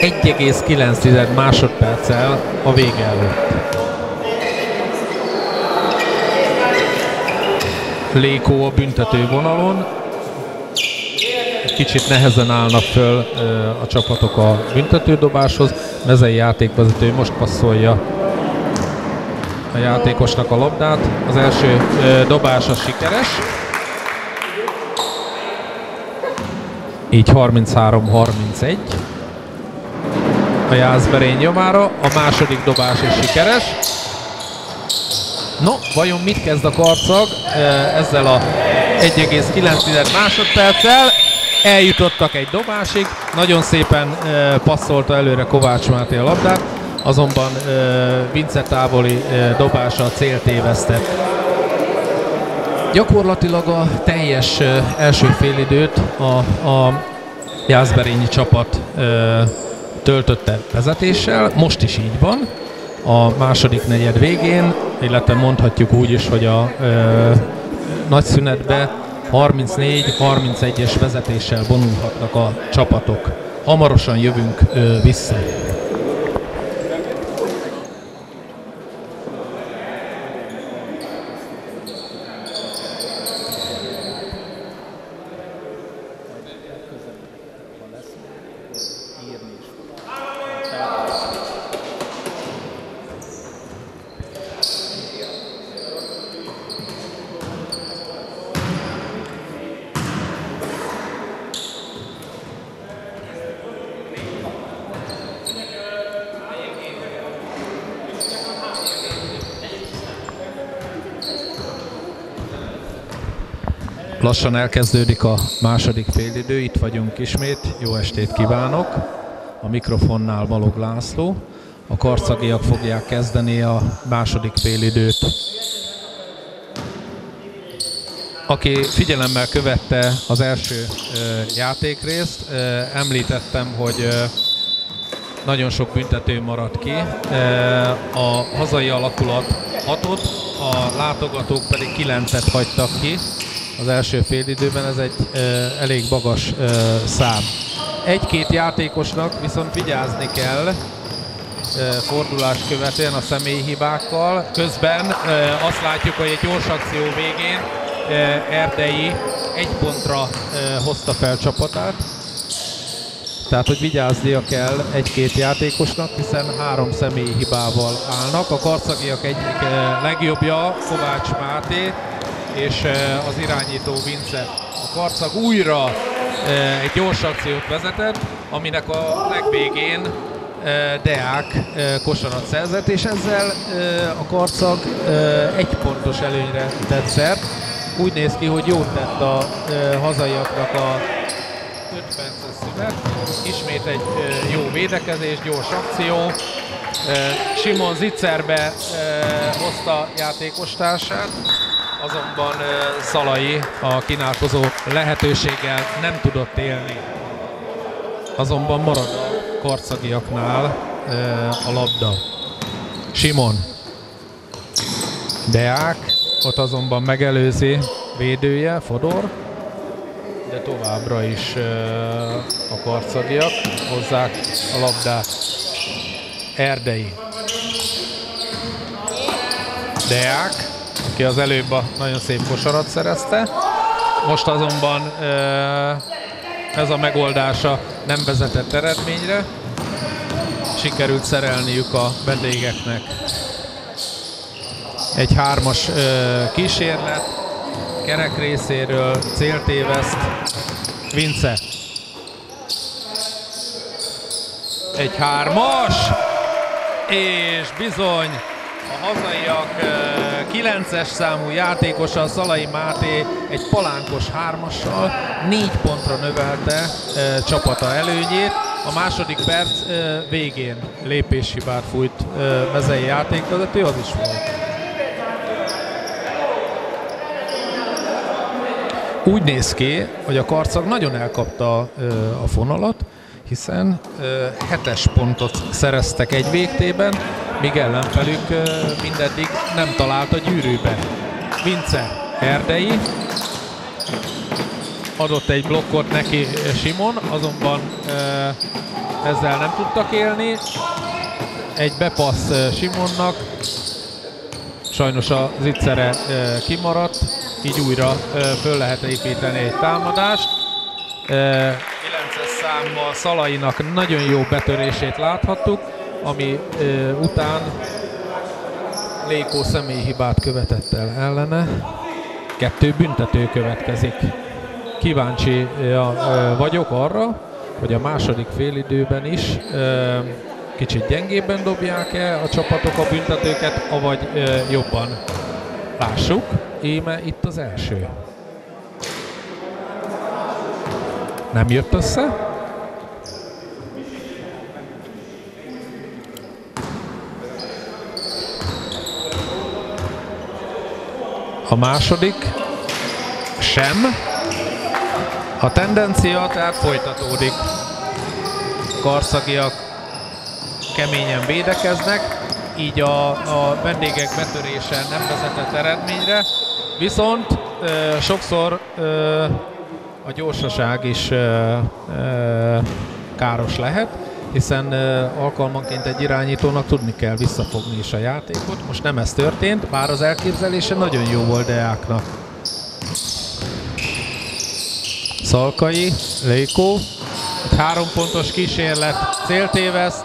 1,9 másodperccel a vége előtt. Lékó a büntető vonalon, kicsit nehezen állnak föl a csapatok a büntetődobáshoz. Mezei játékvezető most passzolja a játékosnak a labdát. Az első dobása sikeres. Így 33-31 a Jászberény nyomára. A második dobás is sikeres. No, vajon mit kezd a karcag ezzel a 1,9 másodperccel? Eljutottak egy dobásig, nagyon szépen passzolta előre Kovács Máté a labdát, azonban Vince távoli dobása a célt évesztett. Gyakorlatilag a teljes első félidőt a, a Jászberényi csapat töltötte vezetéssel, most is így van. A második negyed végén, illetve mondhatjuk úgy is, hogy a e, nagy 34-31-es vezetéssel vonulhatnak a csapatok. Hamarosan jövünk ö, vissza. Lassan elkezdődik a második félidő, itt vagyunk ismét, jó estét kívánok! A mikrofonnál Balog László. A karcagiak fogják kezdeni a második félidőt. Aki figyelemmel követte az első játékrészt, említettem, hogy nagyon sok büntető maradt ki. A hazai alakulat hatot, a látogatók pedig kilencet hagytak ki az első félidőben, ez egy e, elég magas e, szám. Egy-két játékosnak viszont vigyázni kell e, fordulás követően a személyi hibákkal. Közben e, azt látjuk, hogy egy gyors akció végén e, Erdei egy pontra e, hozta fel csapatát. Tehát, hogy vigyáznia kell egy-két játékosnak, hiszen három személyi hibával állnak. A karcagiak egyik legjobbja Kovács Máté, és az irányító Vince. A karcag újra egy gyors akciót vezetett, aminek a legvégén Deák kosarat szerzett, és ezzel a karcag egy pontos előnyre tett szert. Úgy néz ki, hogy jót tett a hazaiaknak a 5 perces szünet. Ismét egy jó védekezés, gyors akció. Simon Zitzerbe hozta játékostársát, azonban Szalai a kínálkozó lehetőséggel nem tudott élni. Azonban marad a karcagiaknál a labda. Simon. Deák, ott azonban megelőzi védője, Fodor, de továbbra is a karcagiak hozzák a labdát. Erdei. Deák, aki az előbb a nagyon szép kosarat szerezte. Most azonban ez a megoldása nem vezetett eredményre. Sikerült szerelniük a vendégeknek egy hármas kísérlet, kerek részéről céltéveszt, Vince. Egy hármas, és bizony a hazaiak 9-es számú játékosa, Szalai Máté egy palánkos hármassal négy pontra növelte csapata előnyét. A második perc végén lépéshibát fújt mezei játékvezető, az is volt. Úgy néz ki, hogy a karcag nagyon elkapta a fonalat, hiszen hetes pontot szereztek egy végtében, míg ellenfelük mindeddig nem talált a gyűrűbe. Vince Erdei adott egy blokkot neki Simon, azonban ezzel nem tudtak élni. Egy bepassz Simonnak, sajnos a zicsere kimaradt, így újra föl lehet építeni egy támadást. 9-es számmal Szalainak nagyon jó betörését láthattuk, ami után Lékó hibát követett el ellene. Kettő büntető következik. Kíváncsi vagyok arra, hogy a második félidőben is kicsit gyengébben dobják-e a csapatok a büntetőket, avagy jobban. Lássuk, éme itt az első. Nem jött össze? A második sem. A tendencia tehát folytatódik. Karszagiak keményen védekeznek, így a, a vendégek betörése nem vezetett eredményre, viszont ö, sokszor ö, a gyorsaság is ö, ö, káros lehet, hiszen alkalmanként egy irányítónak tudni kell visszafogni is a játékot. Most nem ez történt, bár az elképzelése nagyon jó volt Deáknak. Szalkai, Lékó, egy három pontos kísérlet, céltéveszt.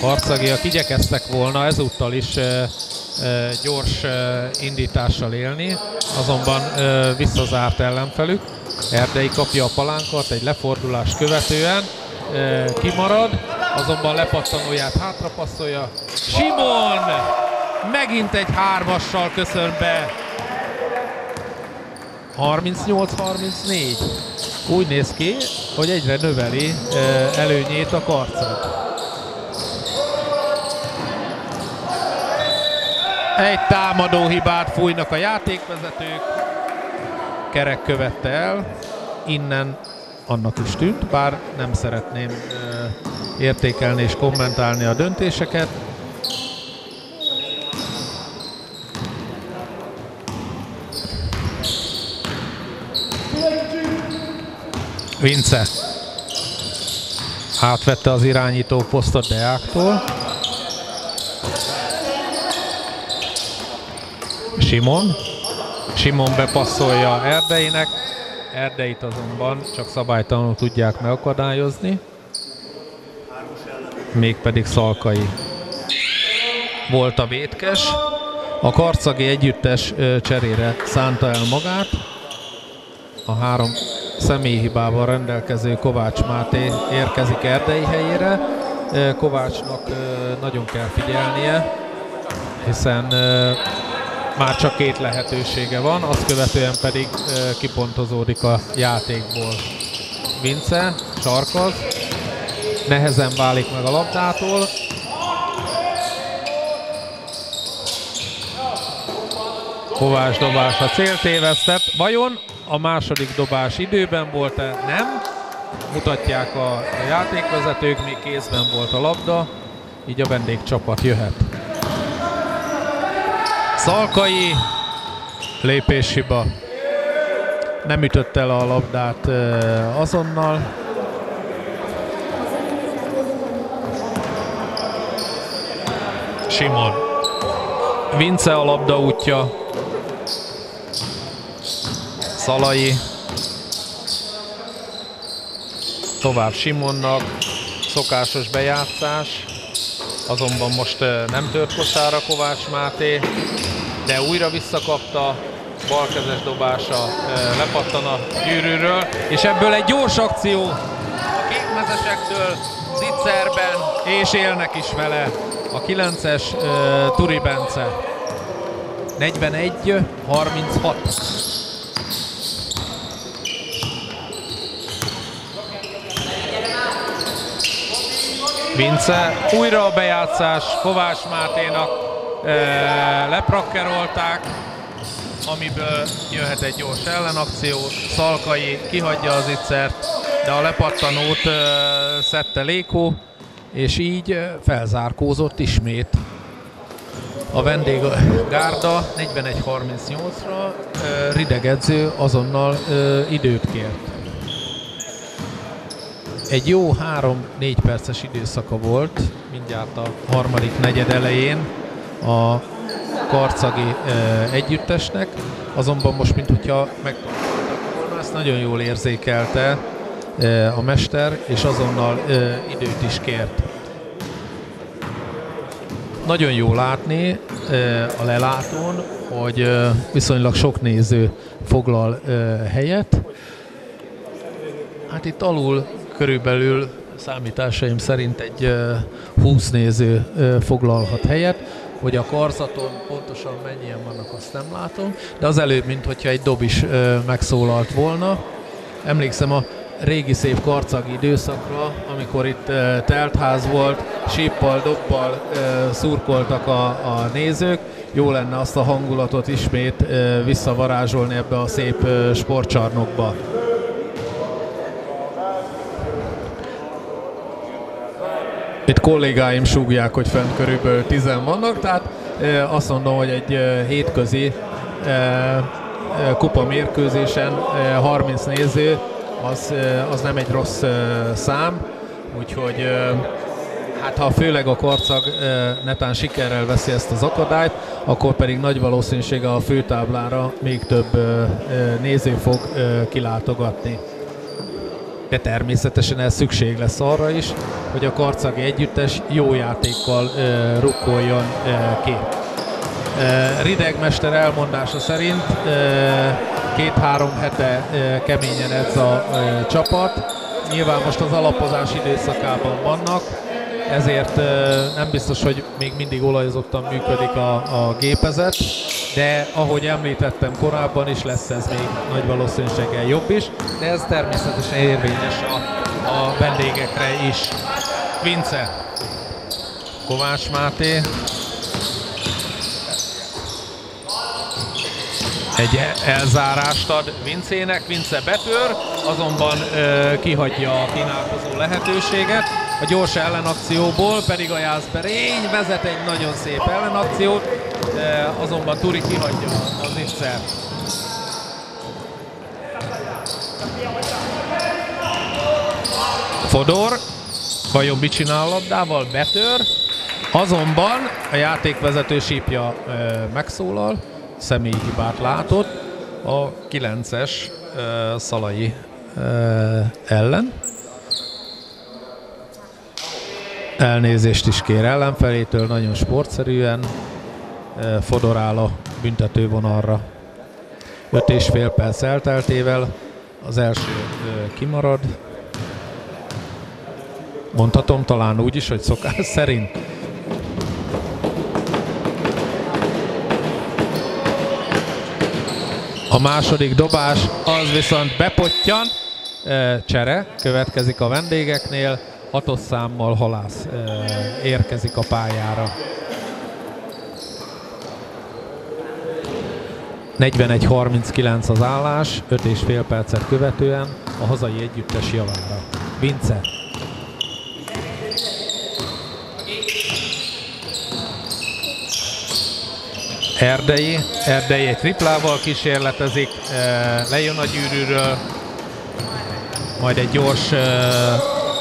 Harcagiak igyekeztek volna ezúttal is gyors indítással élni, azonban visszazárt ellenfelük. Erdei kapja a palánkat egy lefordulás követően, kimarad, azonban lepattanóját hátrapasszolja. Simon megint egy hármassal köszön be. 38-34. Úgy néz ki, hogy egyre növeli előnyét a karcot. Egy támadó hibát fújnak a játékvezetők kerek követte el, innen annak is tűnt, bár nem szeretném értékelni és kommentálni a döntéseket. Vince átvette az irányító posztot Deáktól. Simon Simon bepasszolja Erdeinek, Erdeit azonban csak szabálytalanul tudják megakadályozni, mégpedig Szalkai volt a vétkes. A karcagi együttes cserére szánta el magát. A három személyhibával rendelkező Kovács Máté érkezik Erdei helyére. Kovácsnak nagyon kell figyelnie, hiszen már csak két lehetősége van, azt követően pedig kipontozódik a játékból. Vince, sarkaz, nehezen válik meg a labdától, Kovács dobás a céltévesztett. Vajon a második dobás időben volt-e? Nem. Mutatják a játékvezetők, még kézben volt a labda, így a vendégcsapat jöhet. Szalkai lépéshiba. Nem ütött el a labdát azonnal. Simon. Vince a labda útja. Szalai. Tovább Simonnak. Szokásos bejátszás. Azonban most nem tört kosára Kovács Máté, de újra visszakapta balkezes dobása lepattan a gyűrűről, és ebből egy gyors akció a kékmezesektől Zitzerben, és élnek is vele a 9-es uh, Turi Bence. 41-36. Vince. Újra a bejátszás Kovács Máténak e, leprakkerolták, amiből jöhet egy gyors ellenakció. Szalkai kihagyja az ittszert, de a lepattanót e, szedte Lékó, és így felzárkózott ismét a vendég Gárda 41-38-ra, Rideg edző azonnal időt kért. Egy jó 3-4 perces időszaka volt, mindjárt a harmadik negyed elején a karcagi együttesnek, azonban most, mint hogyha megtudták volna, ezt nagyon jól érzékelte a mester, és azonnal időt is kért. Nagyon jó látni a lelátón, hogy viszonylag sok néző foglal helyet. Hát itt alul körülbelül számításaim szerint egy 20 néző foglalhat helyet, hogy a karzaton pontosan mennyien vannak, azt nem látom, de az előbb, mint hogyha egy dob is megszólalt volna. Emlékszem a régi szép karcagi időszakra, amikor itt teltház volt, síppal, dobbal szurkoltak a, a nézők, jó lenne azt a hangulatot ismét visszavarázsolni ebbe a szép sportcsarnokba. Itt kollégáim súgják, hogy fent körülbelül 10 vannak, tehát azt mondom, hogy egy hétközi kupa mérkőzésen 30 néző, az, az nem egy rossz szám, úgyhogy hát ha főleg a karcag netán sikerrel veszi ezt az akadályt, akkor pedig nagy valószínűsége a főtáblára még több néző fog kilátogatni de természetesen ez szükség lesz arra is, hogy a karcagi együttes jó játékkal uh, rukkoljon uh, ki. Ridegmester elmondása szerint két-három hete keményen ez a csapat. Nyilván most az alapozás időszakában vannak, ezért nem biztos, hogy még mindig olajozottan működik a, a gépezet, de ahogy említettem korábban is, lesz ez még nagy valószínűséggel jobb is, de ez természetesen érvényes a, a vendégekre is. Vince, Kovács Máté, egy elzárást ad Vincének, Vince betör, azonban ö, kihagyja a kínálkozó lehetőséget. A gyors ellenakcióból pedig a Jászberény vezet egy nagyon szép ellenakciót, de azonban Turi kihagyja az Itzer. Fodor, vajon mit csinál labdával? Betör, azonban a játékvezető sípja ö, megszólal, személyi hibát látott, a 9-es Szalai ellen. Elnézést is kér ellenfelétől, nagyon sportszerűen fodorál a büntetővonalra. 5 és fél perc elteltével az első kimarad. Mondhatom talán úgy is, hogy szokás szerint. A második dobás az viszont bepottyan. Csere következik a vendégeknél. Hatos számmal halász érkezik a pályára. 41-39 az állás, 5 és fél percet követően a hazai együttes javára. Vince. Erdei, Erdei egy triplával kísérletezik, lejön a gyűrűről, majd egy gyors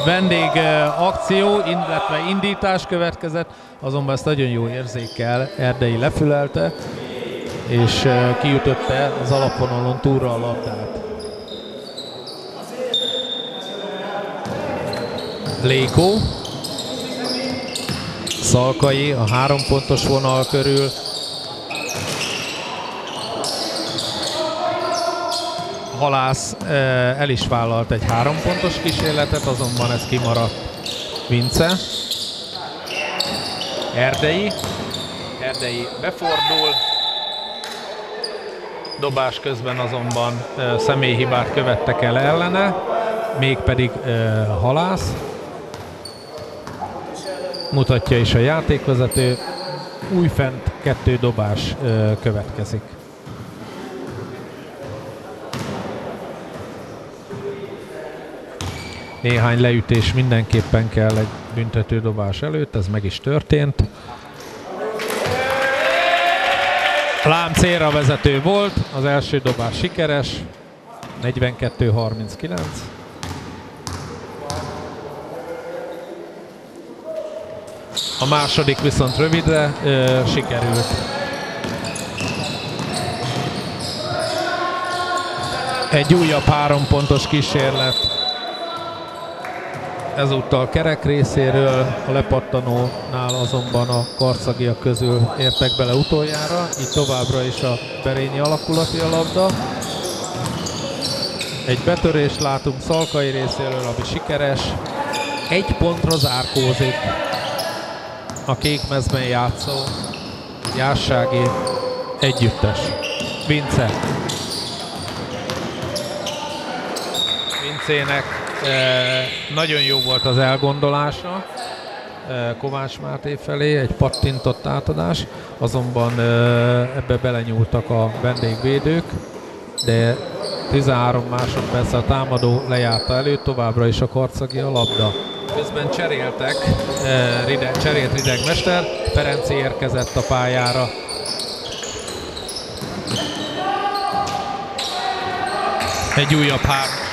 vendég akció, illetve indítás következett, azonban ezt nagyon jó érzékel, Erdei lefülelte, és kiütötte az alapvonalon túlra a labdát. Léko, Szalkai a három pontos vonal körül, Halász el is vállalt egy három pontos kísérletet, azonban ez kimaradt Vince. Erdei. Erdei befordul. Dobás közben azonban személyhibát követtek el ellene, mégpedig Halász. Mutatja is a játékvezető. Újfent kettő dobás következik. Néhány leütés mindenképpen kell egy büntetődobás előtt, ez meg is történt. Lám célra vezető volt, az első dobás sikeres, 42-39. A második viszont rövidre ö, sikerült. Egy újabb három pontos kísérlet ezúttal kerek részéről, a lepattanónál azonban a karcagiak közül értek bele utoljára, így továbbra is a Berényi alakulati a labda. Egy betörést látunk Szalkai részéről, ami sikeres. Egy pontra zárkózik a kék mezben játszó Jássági együttes. Vince. Vincének nagyon jó volt az elgondolása Kovács Máté felé, egy pattintott átadás, azonban ebbe belenyúltak a vendégvédők, de 13 másodperc a támadó lejárta elő, továbbra is a karcagi a labda. Közben cseréltek, Rideg, cserélt Rideg Mester, Ferenci érkezett a pályára. Egy újabb három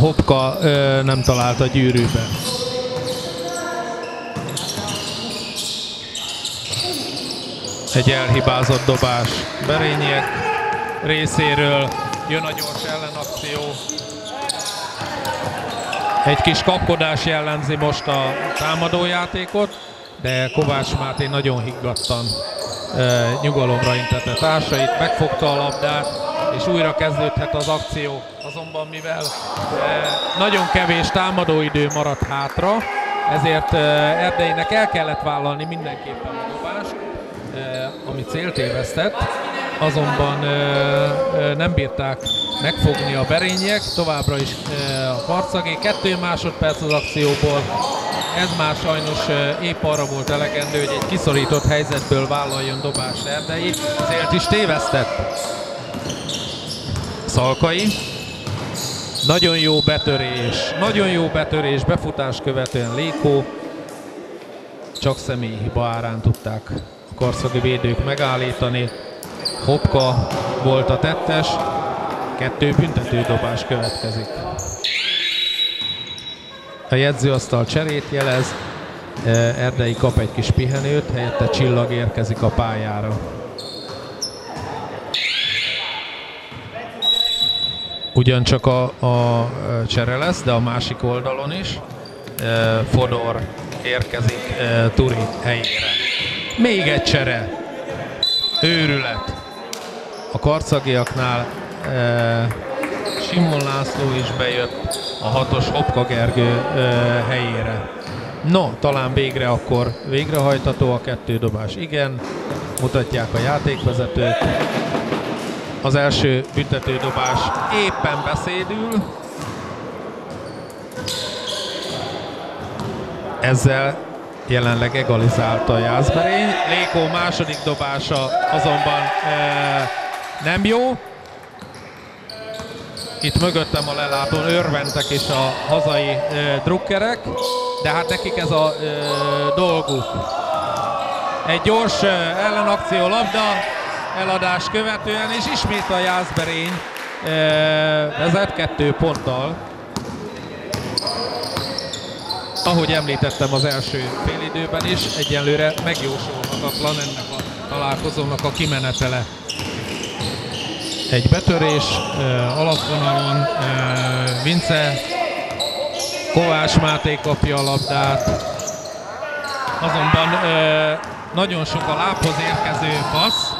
Hopka ö, nem talált a gyűrűbe. Egy elhibázott dobás Berényiek részéről. Jön a gyors ellenakció. Egy kis kapkodás jellemzi most a támadójátékot, de Kovács Máté nagyon higgadtan e, nyugalomra intette társait, megfogta a labdát, és újra kezdődhet az akció. Azonban mivel eh, nagyon kevés támadóidő maradt hátra, ezért eh, Erdeinek el kellett vállalni mindenképpen a dobást, eh, ami célt évesztett, azonban nem bírták megfogni a berények, továbbra is a karcagé. Kettő másodperc az akcióból, ez már sajnos épp arra volt elegendő, hogy egy kiszorított helyzetből vállaljon dobást Erdei, célt is tévesztett. Szalkai, nagyon jó betörés, nagyon jó betörés, befutás követően Lékó. Csak személyi hiba árán tudták a karszagi védők megállítani. Hopka volt a tettes, kettő büntetődobás következik. A jegyzőasztal cserét jelez, Erdei kap egy kis pihenőt, helyette Csillag érkezik a pályára. Ugyancsak a, a csere lesz, de a másik oldalon is. Fodor érkezik Turi helyére. Még egy csere. Őrület. A karcagiaknál Simon László is bejött a hatos Hopka Gergő helyére. No, talán végre akkor végrehajtható a kettő dobás. Igen, mutatják a játékvezetők. Az első büntetődobás éppen beszédül. Ezzel jelenleg egalizálta a Jászberény. Lékó második dobása azonban e, nem jó. Itt mögöttem a lelátón örventek is a hazai e, drukkerek, de hát nekik ez a e, dolguk. Egy gyors e, ellenakció labda, eladás követően, és ismét a Jászberény e, vezet kettő ponttal. Ahogy említettem az első félidőben is, egyenlőre megjósolhatatlan ennek a találkozónak a kimenetele. Egy betörés e, alapvonalon, e, Vince Kovács Máté kapja a labdát, azonban nagyon sok a lábhoz érkező passz,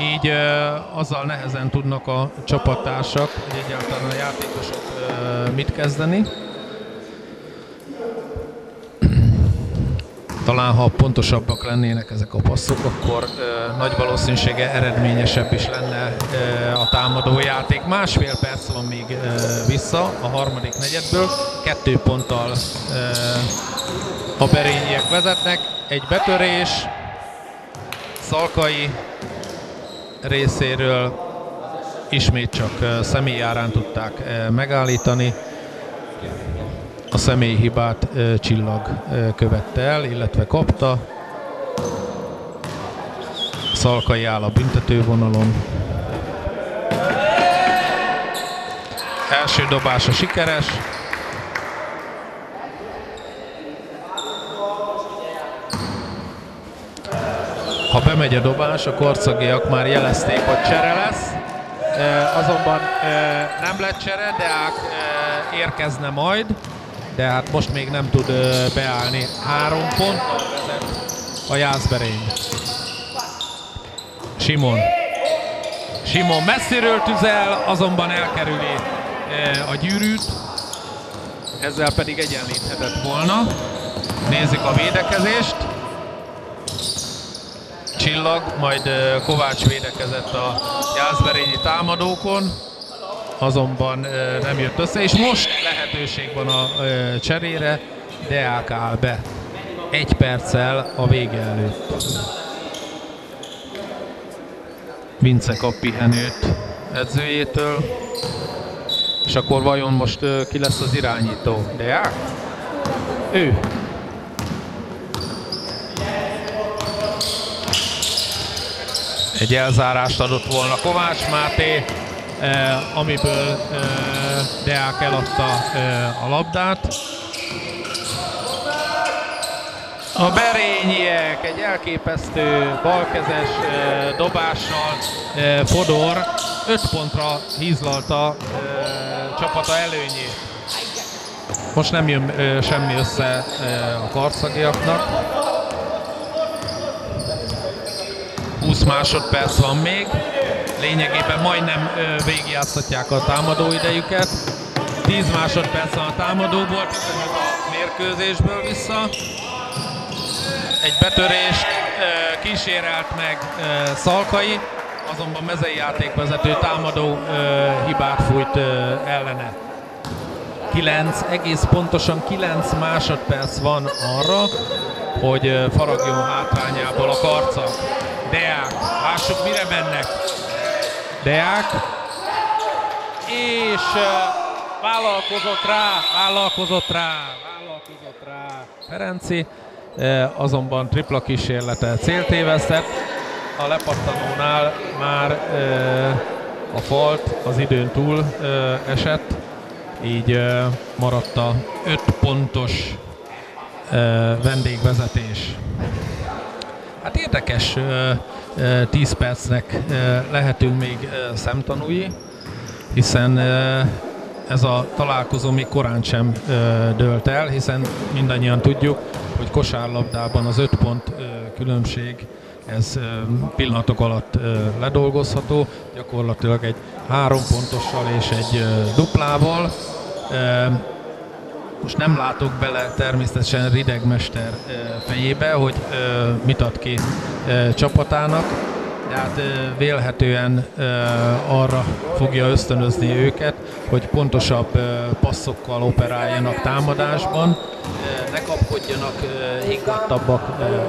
így azzal nehezen tudnak a csapattársak, vagy egyáltalán a játékosok mit kezdeni. Talán ha pontosabbak lennének ezek a passzok, akkor nagy valószínűsége eredményesebb is lenne a támadó játék. Másfél perc van még vissza a harmadik negyedből. Kettő ponttal a berényiek vezetnek. Egy betörés, Szalkai részéről ismét csak személyárán tudták megállítani. A személyhibát Csillag követte el, illetve kapta. Szalkai áll a büntetővonalon. Első dobása sikeres. Ha bemegy a dobás, a korcagiak már jelezték, hogy csere lesz. Azonban nem lett csere, Deák érkezne majd, de hát most még nem tud beállni. Három vezet a Jászberény. Simon. Simon messziről tüzel, azonban elkerüli a gyűrűt, ezzel pedig egyenlíthetett volna. Nézzük a védekezést csillag, majd Kovács védekezett a Jászberényi támadókon, azonban nem jött össze, és most lehetőség van a cserére, Deák áll be egy perccel a vége előtt. Vince kap pihenőt edzőjétől, és akkor vajon most ki lesz az irányító? Deák? Ő. egy elzárást adott volna Kovács Máté, eh, amiből eh, Deák eladta eh, a labdát. A berényiek egy elképesztő balkezes dobással Fodor 5 pontra hízlalta csapata előnyét. Most nem jön semmi össze a karcagiaknak. 20 másodperc van még. Lényegében majdnem végigjátszhatják a támadó idejüket. 10 másodperc van a támadóból, 15 a mérkőzésből vissza. Egy betörést kísérelt meg Szalkai, azonban mezei játékvezető támadó hibát fújt ellene. 9, egész pontosan 9 másodperc van arra, hogy faragjon hátrányából a karca. Deák, lássuk mire mennek. Deák, és vállalkozott rá, vállalkozott rá, vállalkozott rá Ferenci, azonban tripla kísérlete céltévesztett. A lepattanónál már a falt az időn túl esett, így maradt a 5 pontos vendégvezetés. Hát érdekes, 10 percnek lehetünk még szemtanúi. hiszen ez a találkozó még korán sem dőlt el, hiszen mindannyian tudjuk, hogy kosárlabdában az öt pont különbség ez pillanatok alatt ledolgozható, gyakorlatilag egy három pontossal és egy duplával. Most nem látok bele természetesen Ridegmester fejébe, hogy mit ad ki csapatának, de hát vélhetően arra fogja ösztönözni őket, hogy pontosabb passzokkal operáljanak támadásban, ne kapkodjanak, higgadtabbak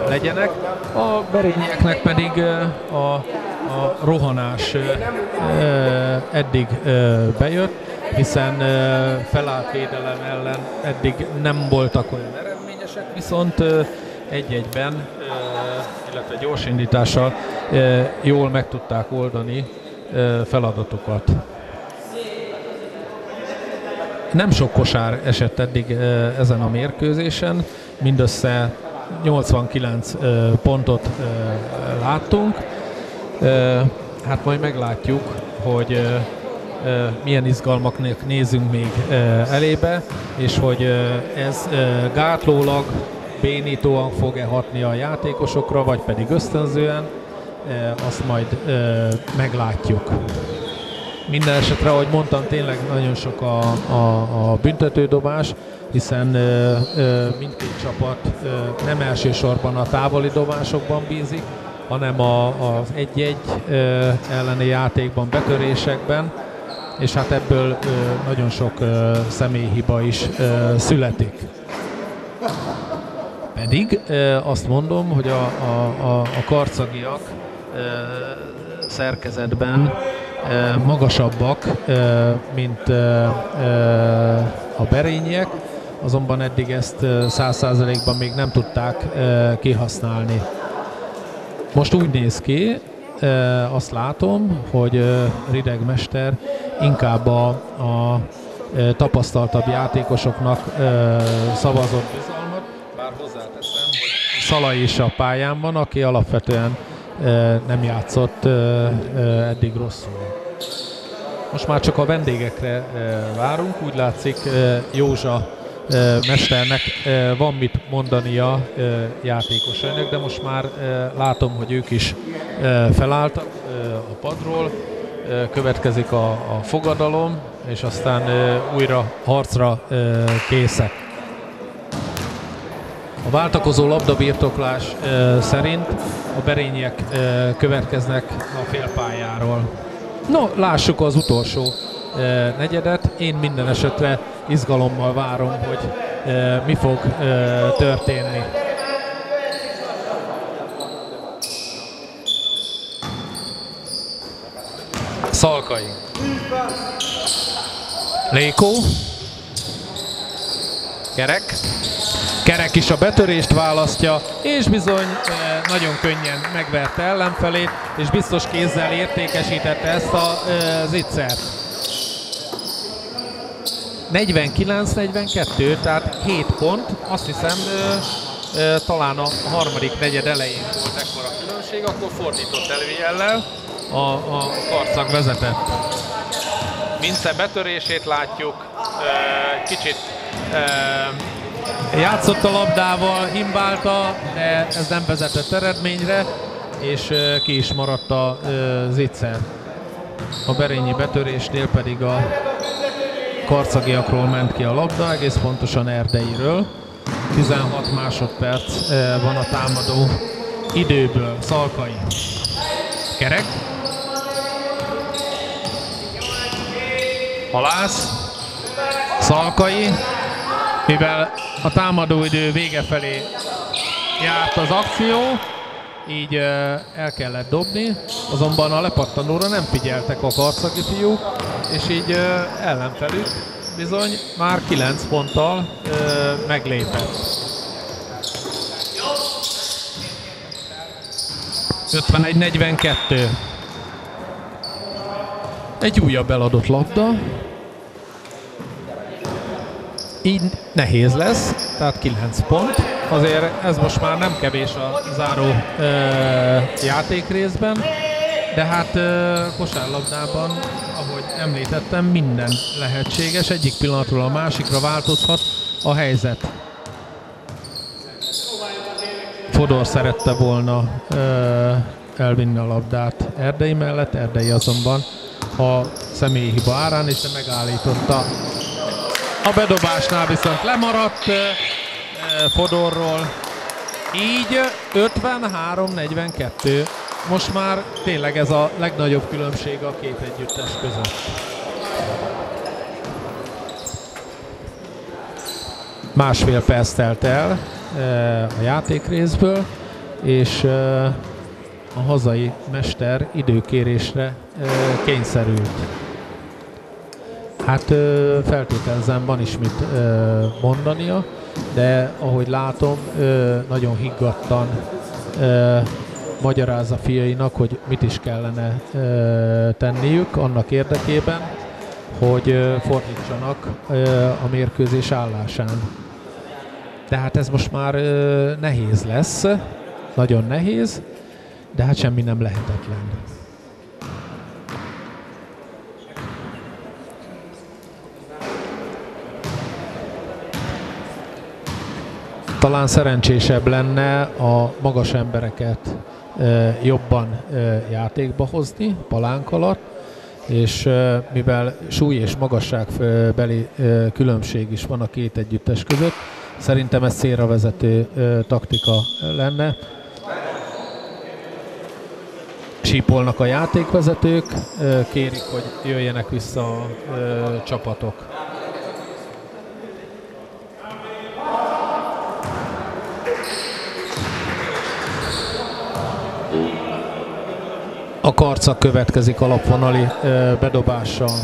legyenek. A berényeknek pedig a, a rohanás eddig bejött, hiszen felállt védelem ellen eddig nem voltak olyan eredményesek, viszont egy-egyben, illetve gyorsindítással jól meg tudták oldani feladatokat. Nem sok kosár esett eddig ezen a mérkőzésen, mindössze 89 pontot láttunk. Hát majd meglátjuk, hogy milyen izgalmaknak nézünk még elébe, és hogy ez gátlólag, bénítóan fog-e hatni a játékosokra, vagy pedig ösztönzően, azt majd meglátjuk. Minden esetre, ahogy mondtam, tényleg nagyon sok a, a, a büntetődobás, hiszen mindkét csapat nem elsősorban a távoli dobásokban bízik, hanem a, az egy-egy elleni játékban, betörésekben, és hát ebből nagyon sok személyhiba is születik. Pedig azt mondom, hogy a, a, a, a karcagiak szerkezetben magasabbak, mint a berényiek, azonban eddig ezt száz százalékban még nem tudták kihasználni. Most úgy néz ki, azt látom, hogy Rideg Mester inkább a, a tapasztaltabb játékosoknak szavazott bizalmat, bár hozzáteszem, hogy Szalai is a pályán van, aki alapvetően nem játszott eddig rosszul. Most már csak a vendégekre várunk, úgy látszik Józsa mesternek van mit mondania játékosainak, de most már látom, hogy ők is felálltak a padról, következik a, a fogadalom, és aztán újra harcra készek. A váltakozó labdabirtoklás szerint a berények következnek a félpályáról. No, lássuk az utolsó negyedet. Én minden esetre izgalommal várom, hogy mi fog történni. Szalkai. Lékó. Kerek. Kerek is a betörést választja, és bizony nagyon könnyen megverte ellenfelét, és biztos kézzel értékesítette ezt a zicsert. 49-42, tehát 7 pont, azt hiszem talán a harmadik negyed elején volt ekkora különbség, akkor fordított előjellel a, a karcag vezetett. Mince betörését látjuk, kicsit játszott a labdával, himbálta, de ez nem vezetett eredményre, és ki is maradt a zicser. A berényi betörésnél pedig a karcagiakról ment ki a labda, egész pontosan Erdeiről. 16 másodperc van a támadó időből. Szalkai. Kerek. Halász. Szalkai. Mivel a támadó idő vége felé járt az akció, így el kellett dobni, azonban a lepattanóra nem figyeltek a karcagi fiúk, és így ellenfelük bizony már 9 ponttal meglépett. 51-42. Egy újabb eladott labda. Így nehéz lesz, tehát 9 pont. Azért ez most már nem kevés a záró játékrészben de hát kosárlabdában, ahogy említettem, minden lehetséges, egyik pillanatról a másikra változhat a helyzet. Fodor szerette volna elvinni a labdát Erdei mellett, Erdei azonban a személyi hiba árán, és megállította. A bedobásnál viszont lemaradt Fodorról, így 53-42. Most már tényleg ez a legnagyobb különbség a két együttes között. Másfél perc telt el a játékrészből, és a hazai mester időkérésre kényszerült. Hát feltételezem, van is mit mondania, de ahogy látom, nagyon higgadtan magyaráz a fiainak, hogy mit is kellene tenniük annak érdekében, hogy fordítsanak a mérkőzés állásán. Tehát ez most már nehéz lesz, nagyon nehéz, de hát semmi nem lehetetlen. Talán szerencsésebb lenne a magas embereket jobban játékba hozni palánk alatt, és mivel súly és magasságbeli különbség is van a két együttes között, szerintem ez célra vezető taktika lenne. Sípolnak a játékvezetők, kérik, hogy jöjjenek vissza a csapatok. A karcak következik alapvonali bedobással.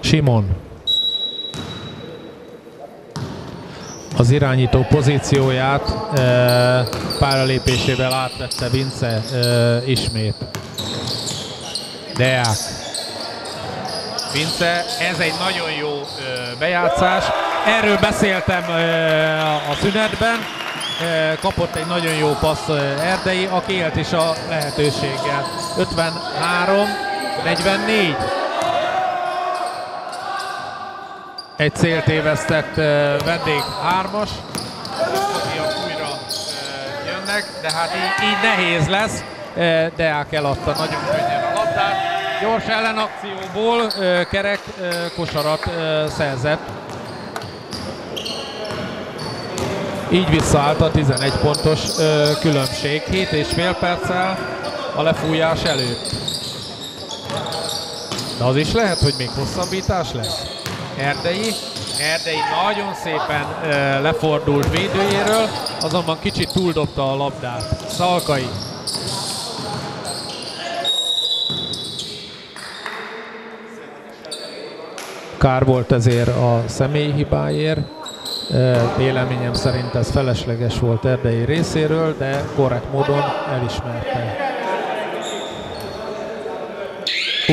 Simon. Az irányító pozícióját páralépésével átvette Vince ismét. Deák. Vince, ez egy nagyon jó bejátszás. Erről beszéltem a szünetben kapott egy nagyon jó passz Erdei, aki élt is a lehetőséggel. 53, 44. Egy célt évesztett vendég hármas. újra jönnek, de hát így, így nehéz lesz. Deák eladta nagyon könnyen a labdát. Gyors ellenakcióból kerek kosarat szerzett Így visszaállt a 11 pontos ö, különbség, 7 és fél perccel a lefújás előtt. De az is lehet, hogy még hosszabbítás lesz. Erdei, Erdei nagyon szépen ö, lefordult védőjéről, azonban kicsit túldobta a labdát. Szalkai. Kár volt ezért a személyi hibáért. Véleményem szerint ez felesleges volt Erdei részéről, de korrekt módon elismerte.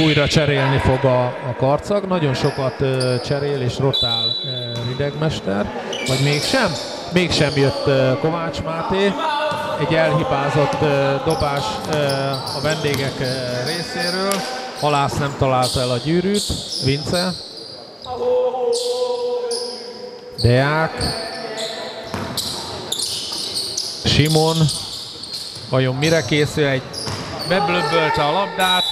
Újra cserélni fog a, a karcag, nagyon sokat uh, cserél és rotál uh, Ridegmester, vagy mégsem? Mégsem jött uh, Kovács Máté, egy elhibázott uh, dobás uh, a vendégek uh, részéről, Halász nem találta el a gyűrűt, Vince, Deák. Simon. Vajon mire készül? Egy beblöbbölte a labdát.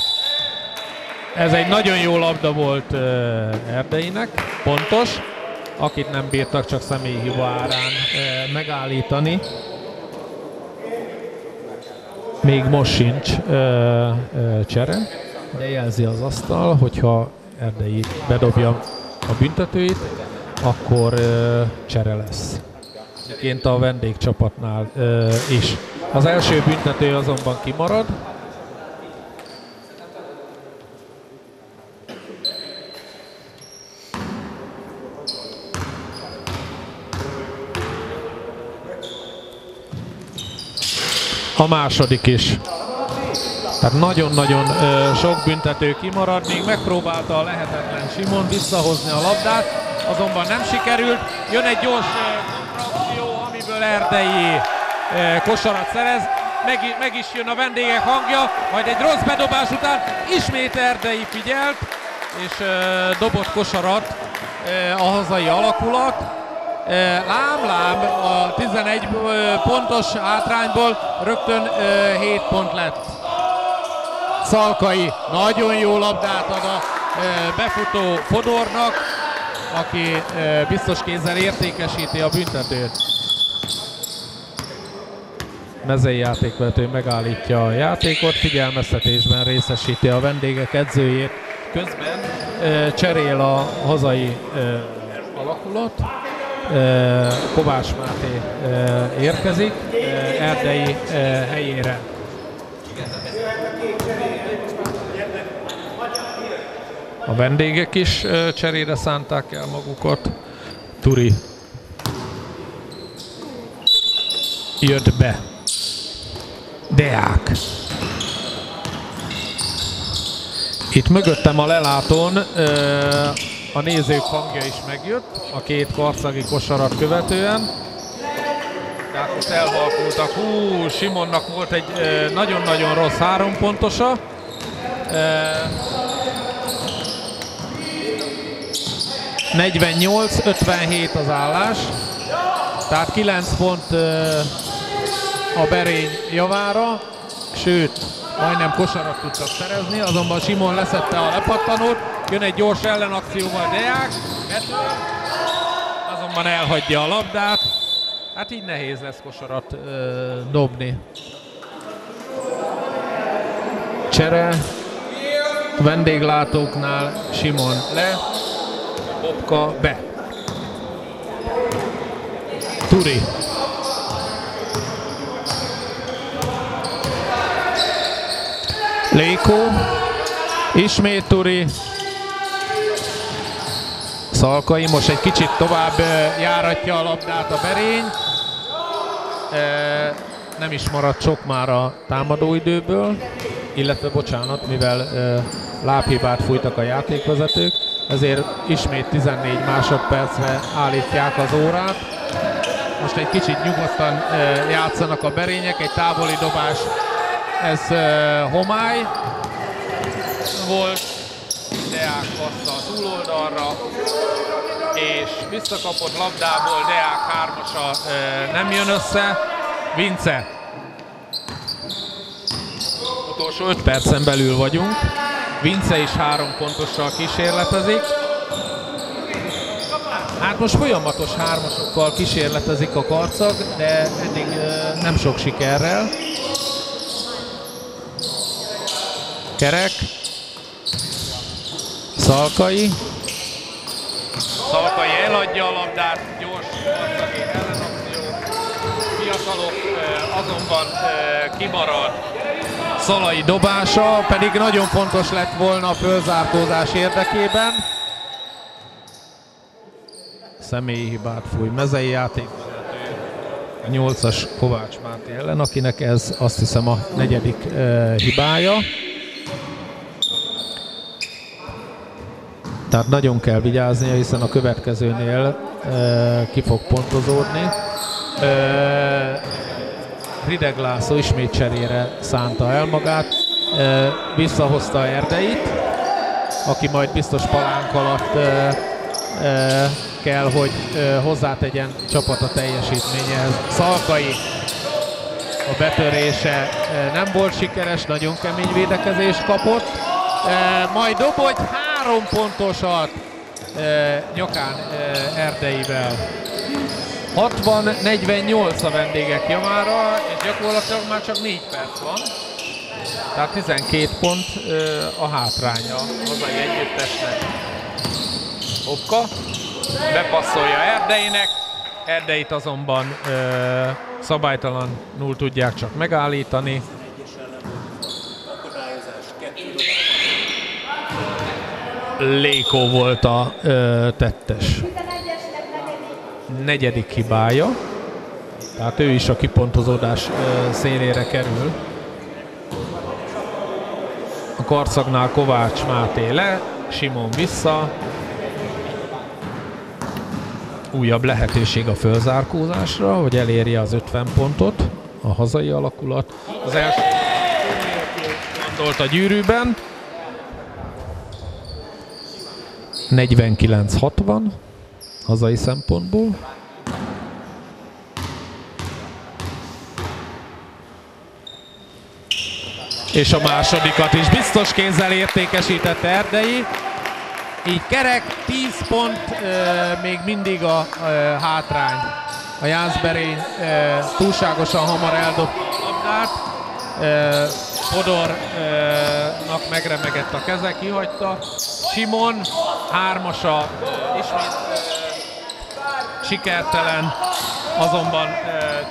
Ez egy nagyon jó labda volt Erdeinek, pontos. Akit nem bírtak csak személyi hiba árán megállítani. Még most sincs csere, de jelzi az asztal, hogyha Erdei bedobja a büntetőit, akkor ö, csere lesz. Egyébként a vendégcsapatnál is. Az első büntető azonban kimarad. A második is. Tehát nagyon-nagyon sok büntető kimarad, még megpróbálta a lehetetlen Simon visszahozni a labdát, azonban nem sikerült. Jön egy gyors akció, amiből Erdei kosarat szerez, meg, meg is jön a vendégek hangja, majd egy rossz bedobás után ismét Erdei figyelt, és dobott kosarat a hazai alakulat. Lám, lám, a 11 pontos hátrányból rögtön 7 pont lett. Szalkai nagyon jó labdát ad a befutó Fodornak, aki biztos kézzel értékesíti a büntetőt. Mezei játékvető megállítja a játékot, figyelmeztetésben részesíti a vendégek edzőjét. Közben cserél a hazai alakulat. Kovács Máté érkezik Erdei helyére. A vendégek is cserére szánták el magukat. Turi jött be. Deák. Itt mögöttem a lelátón a nézők hangja is megjött, a két karcagi kosarat követően. Tehát ott elhalkultak. Hú, Simonnak volt egy nagyon-nagyon rossz három pontosa. 48-57 az állás, tehát 9 pont a Berény javára, sőt, majdnem kosarat tudtak szerezni, azonban Simon leszette a lepattanót, jön egy gyors ellenakcióval Deák, azonban elhagyja a labdát, hát így nehéz lesz kosarat ö, dobni. Csere, vendéglátóknál Simon le, Bobka be. Turi. Léko. Ismét Turi. Szalkai most egy kicsit tovább járatja a labdát a Berény. Nem is maradt sok már a támadóidőből, illetve bocsánat, mivel lábhibát fújtak a játékvezetők ezért ismét 14 másodpercre állítják az órát. Most egy kicsit nyugodtan játszanak a berények, egy távoli dobás, ez homály volt, Deák passza a túloldalra, és visszakapott labdából Deák hármasa nem jön össze. Vince. Utolsó 5 percen belül vagyunk. Vince is három pontossal kísérletezik. Hát most folyamatos hármasokkal kísérletezik a karcag, de eddig nem sok sikerrel. Kerek. Szalkai. Szalkai eladja a labdát, gyors ellenakció. Fiatalok azonban kimarad Szalai dobása pedig nagyon fontos lett volna a fölzárkózás érdekében. Személyi hibát fúj mezei játék. A nyolcas Kovács Máté ellen, akinek ez azt hiszem a negyedik uh, hibája. Tehát nagyon kell vigyáznia, hiszen a következőnél uh, ki fog pontozódni. Uh, Rideg László ismét cserére szánta el magát, visszahozta Erdeit, aki majd biztos palánk alatt kell, hogy hozzátegyen csapata teljesítményhez. Szalkai a betörése nem volt sikeres, nagyon kemény védekezést kapott, majd dob, hogy három pontosat nyakán Erdeivel. 60-48 a vendégek javára, és gyakorlatilag már csak 4 perc van. Tehát 12 pont a hátránya a hazai együttesnek. Hopka, bepasszolja Erdeinek, Erdeit azonban ö, szabálytalanul tudják csak megállítani. Léko volt a ö, tettes negyedik hibája. Tehát ő is a kipontozódás szélére kerül. A karcagnál Kovács Máté le, Simon vissza. Újabb lehetőség a fölzárkózásra, hogy elérje az 50 pontot. a hazai alakulat. Az első gondolt a gyűrűben. 49-60 hazai szempontból. És a másodikat is biztos kézzel értékesített Erdei. Így kerek, 10 pont, még mindig a hátrány. A Jászberény túlságosan hamar eldobta a labdát. Fodornak megremegett a keze, kihagyta. Simon, hármasa, ismét sikertelen, azonban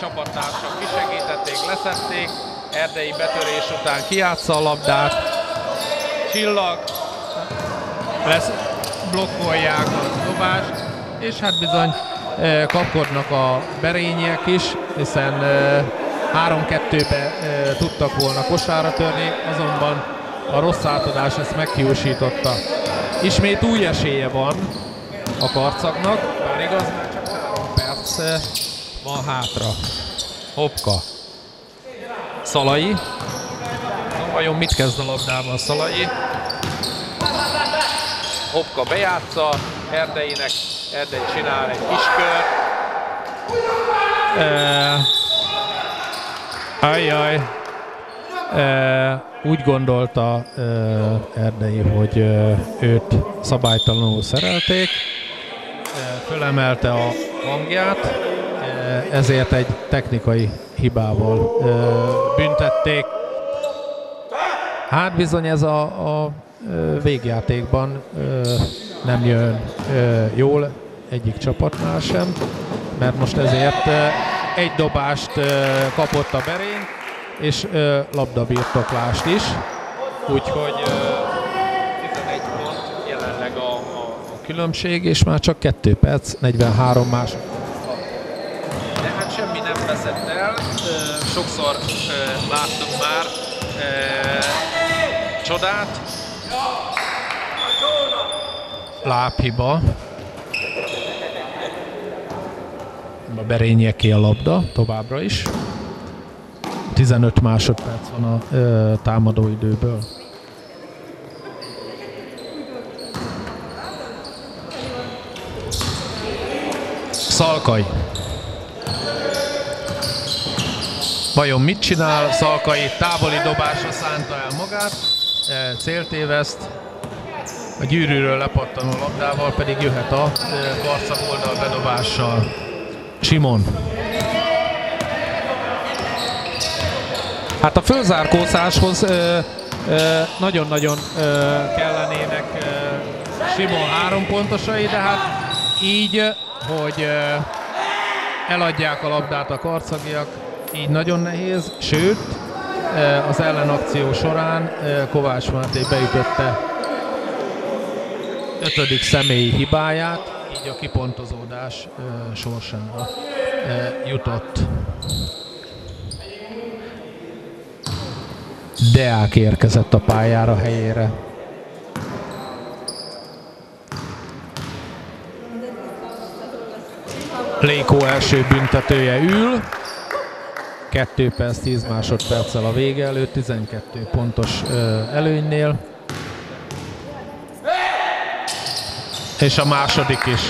csapattársak kisegítették, leszették. Erdei betörés után kiátsza a labdát. Csillag, lesz, blokkolják a dobást, és hát bizony kapkodnak a berények is, hiszen 3-2-be tudtak volna kosára törni, azonban a rossz átadás ezt meghiúsította. Ismét új esélye van a karcaknak, bár igaz, csak 3 perc van hátra. Hopka. Szalai. Na, vajon mit kezd a labdával Szalai? Hopka bejátsza, Erdeinek, Erdei csinál egy kis kör. Uh, ajjaj. Uh, úgy gondolta uh, Erdei, hogy uh, őt szabálytalanul szerelték. Uh, fölemelte a hangját, uh, ezért egy technikai hibával uh, büntették. Hát bizony ez a, a végjátékban nem jön jól egyik csapatnál sem, mert most ezért egy dobást kapott a Berény, és labdabirtoklást is, úgyhogy 11 pont jelenleg a, a különbség, és már csak 2 perc, 43 másodperc. De hát semmi nem veszett el, sokszor láttuk már csodát, lábhiba. A Berényieké a labda továbbra is. 15 másodperc van a ö, támadó időből. Szalkai. Vajon mit csinál? Szalkai távoli dobásra szánta el magát, céltéveszt, a gyűrűről lepattanó labdával pedig jöhet a karcak oldal bedobással. Simon. Hát a fölzárkózáshoz nagyon-nagyon kellenének Simon három pontosai, de hát így, hogy eladják a labdát a karcagiak, így nagyon nehéz, sőt, az ellenakció során Kovács Máté beütötte ötödik személyi hibáját, így a kipontozódás sorsára jutott. Deák érkezett a pályára helyére. Lékó első büntetője ül. 2 perc 10 másodperccel a vége előtt, 12 pontos előnynél. És a második is.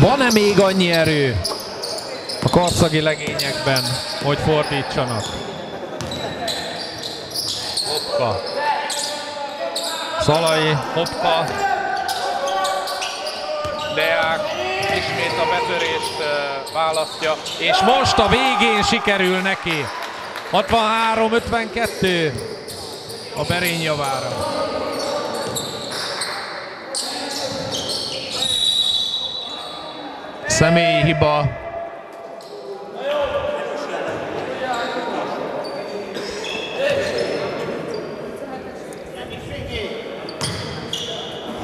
Van-e még annyi erő a karszagi legényekben, hogy fordítsanak? Hopka. Szalai, hopka. Deák ismét a betörést választja, és most a végén sikerül neki. 63-52 a Berény javára. Személyi hiba.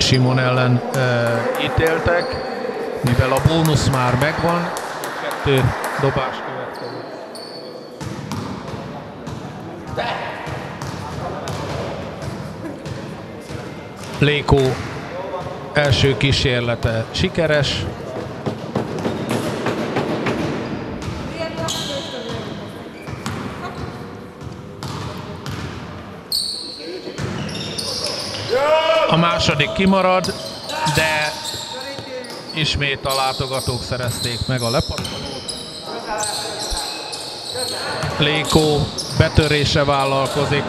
Simon ellen e, ítéltek, mivel a bónusz már megvan, kettő dobás következik. Lékó első kísérlete sikeres, második kimarad, de ismét a látogatók szerezték meg a lepattanót. Lékó betörése vállalkozik,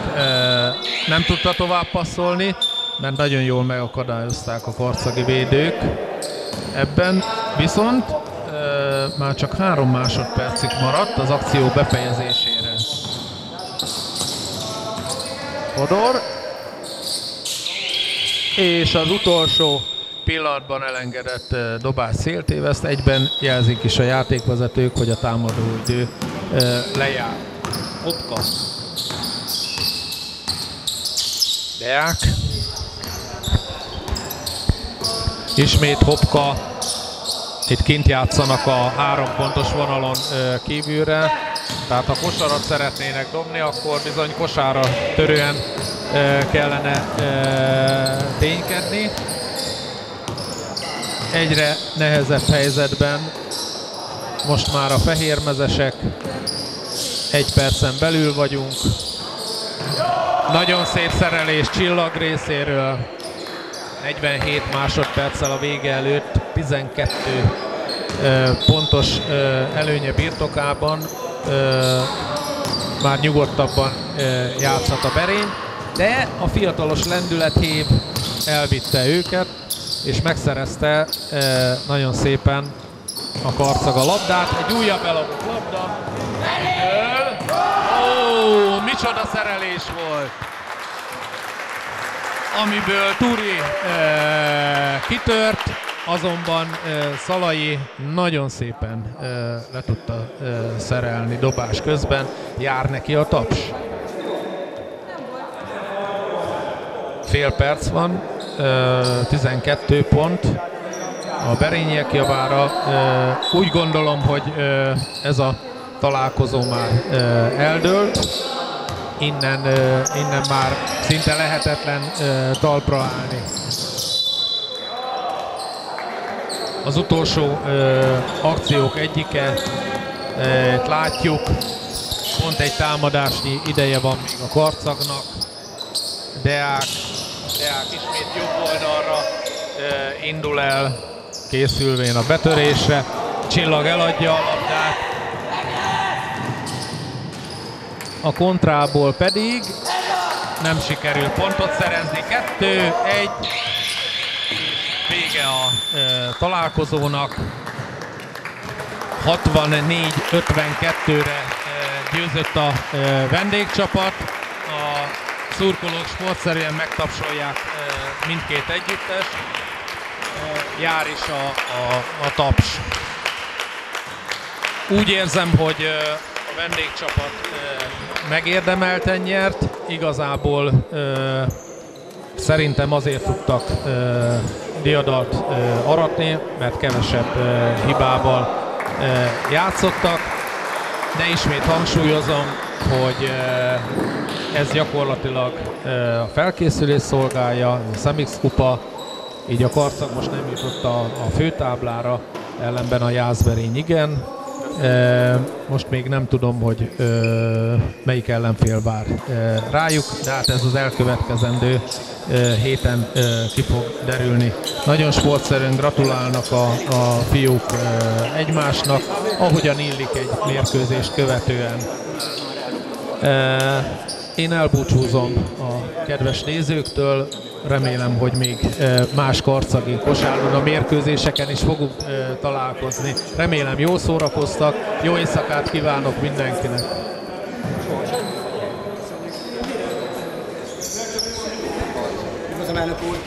nem tudta tovább passzolni, mert nagyon jól megakadályozták a karcagi védők ebben, viszont már csak három másodpercig maradt az akció befejezésére. Hodor, és az utolsó pillanatban elengedett dobás széltéveszt, egyben jelzik is a játékvezetők, hogy a támadó idő lejár. Hopka. Deák. Ismét Hopka. Itt kint játszanak a három pontos vonalon kívülre. Tehát ha kosarat szeretnének dobni, akkor bizony kosára törően kellene ténykedni. Egyre nehezebb helyzetben most már a fehérmezesek egy percen belül vagyunk. Nagyon szép szerelés Csillag részéről. 47 másodperccel a vége előtt 12 pontos előnye birtokában már nyugodtabban játszhat a Berény, de a fiatalos lendülethív elvitte őket, és megszerezte nagyon szépen a karcag a labdát. Egy újabb eladott labda. Ó, micsoda szerelés volt! Amiből Turi e, kitört, azonban e, Szalai nagyon szépen e, le tudta e, szerelni dobás közben. Jár neki a taps. Fél perc van, e, 12 pont a Berényiek javára. Úgy gondolom, hogy ez a találkozó már eldőlt. Innen, innen már szinte lehetetlen talpra állni. Az utolsó akciók egyike, látjuk, pont egy támadásnyi ideje van még a karcagnak. Deák, Deák ismét jobb oldalra indul el, készülvén a betörésre. Csillag eladja a labdát. A kontrából pedig nem sikerül pontot szerezni. Kettő, egy, vége a e, találkozónak. 64-52-re e, győzött a e, vendégcsapat. Szurkolók sportszerűen megtapsolják mindkét együttes jár is a, a, a taps. Úgy érzem, hogy a vendégcsapat megérdemelten nyert, igazából szerintem azért tudtak diadalt aratni, mert kevesebb hibával játszottak, de ismét hangsúlyozom, hogy ez gyakorlatilag a felkészülés szolgálja, a Semix kupa, így a karcag most nem jutott a, a főtáblára, ellenben a Jászberény igen. Most még nem tudom, hogy melyik ellenfél vár rájuk, de hát ez az elkövetkezendő héten ki fog derülni. Nagyon sportszerűen gratulálnak a, a fiúk egymásnak, ahogyan illik egy mérkőzést követően. E, én elbúcsúzom a kedves nézőktől, remélem, hogy még más karcagi a mérkőzéseken is fogunk találkozni. Remélem jó szórakoztak, jó éjszakát kívánok mindenkinek! Köszönöm, elnök úr!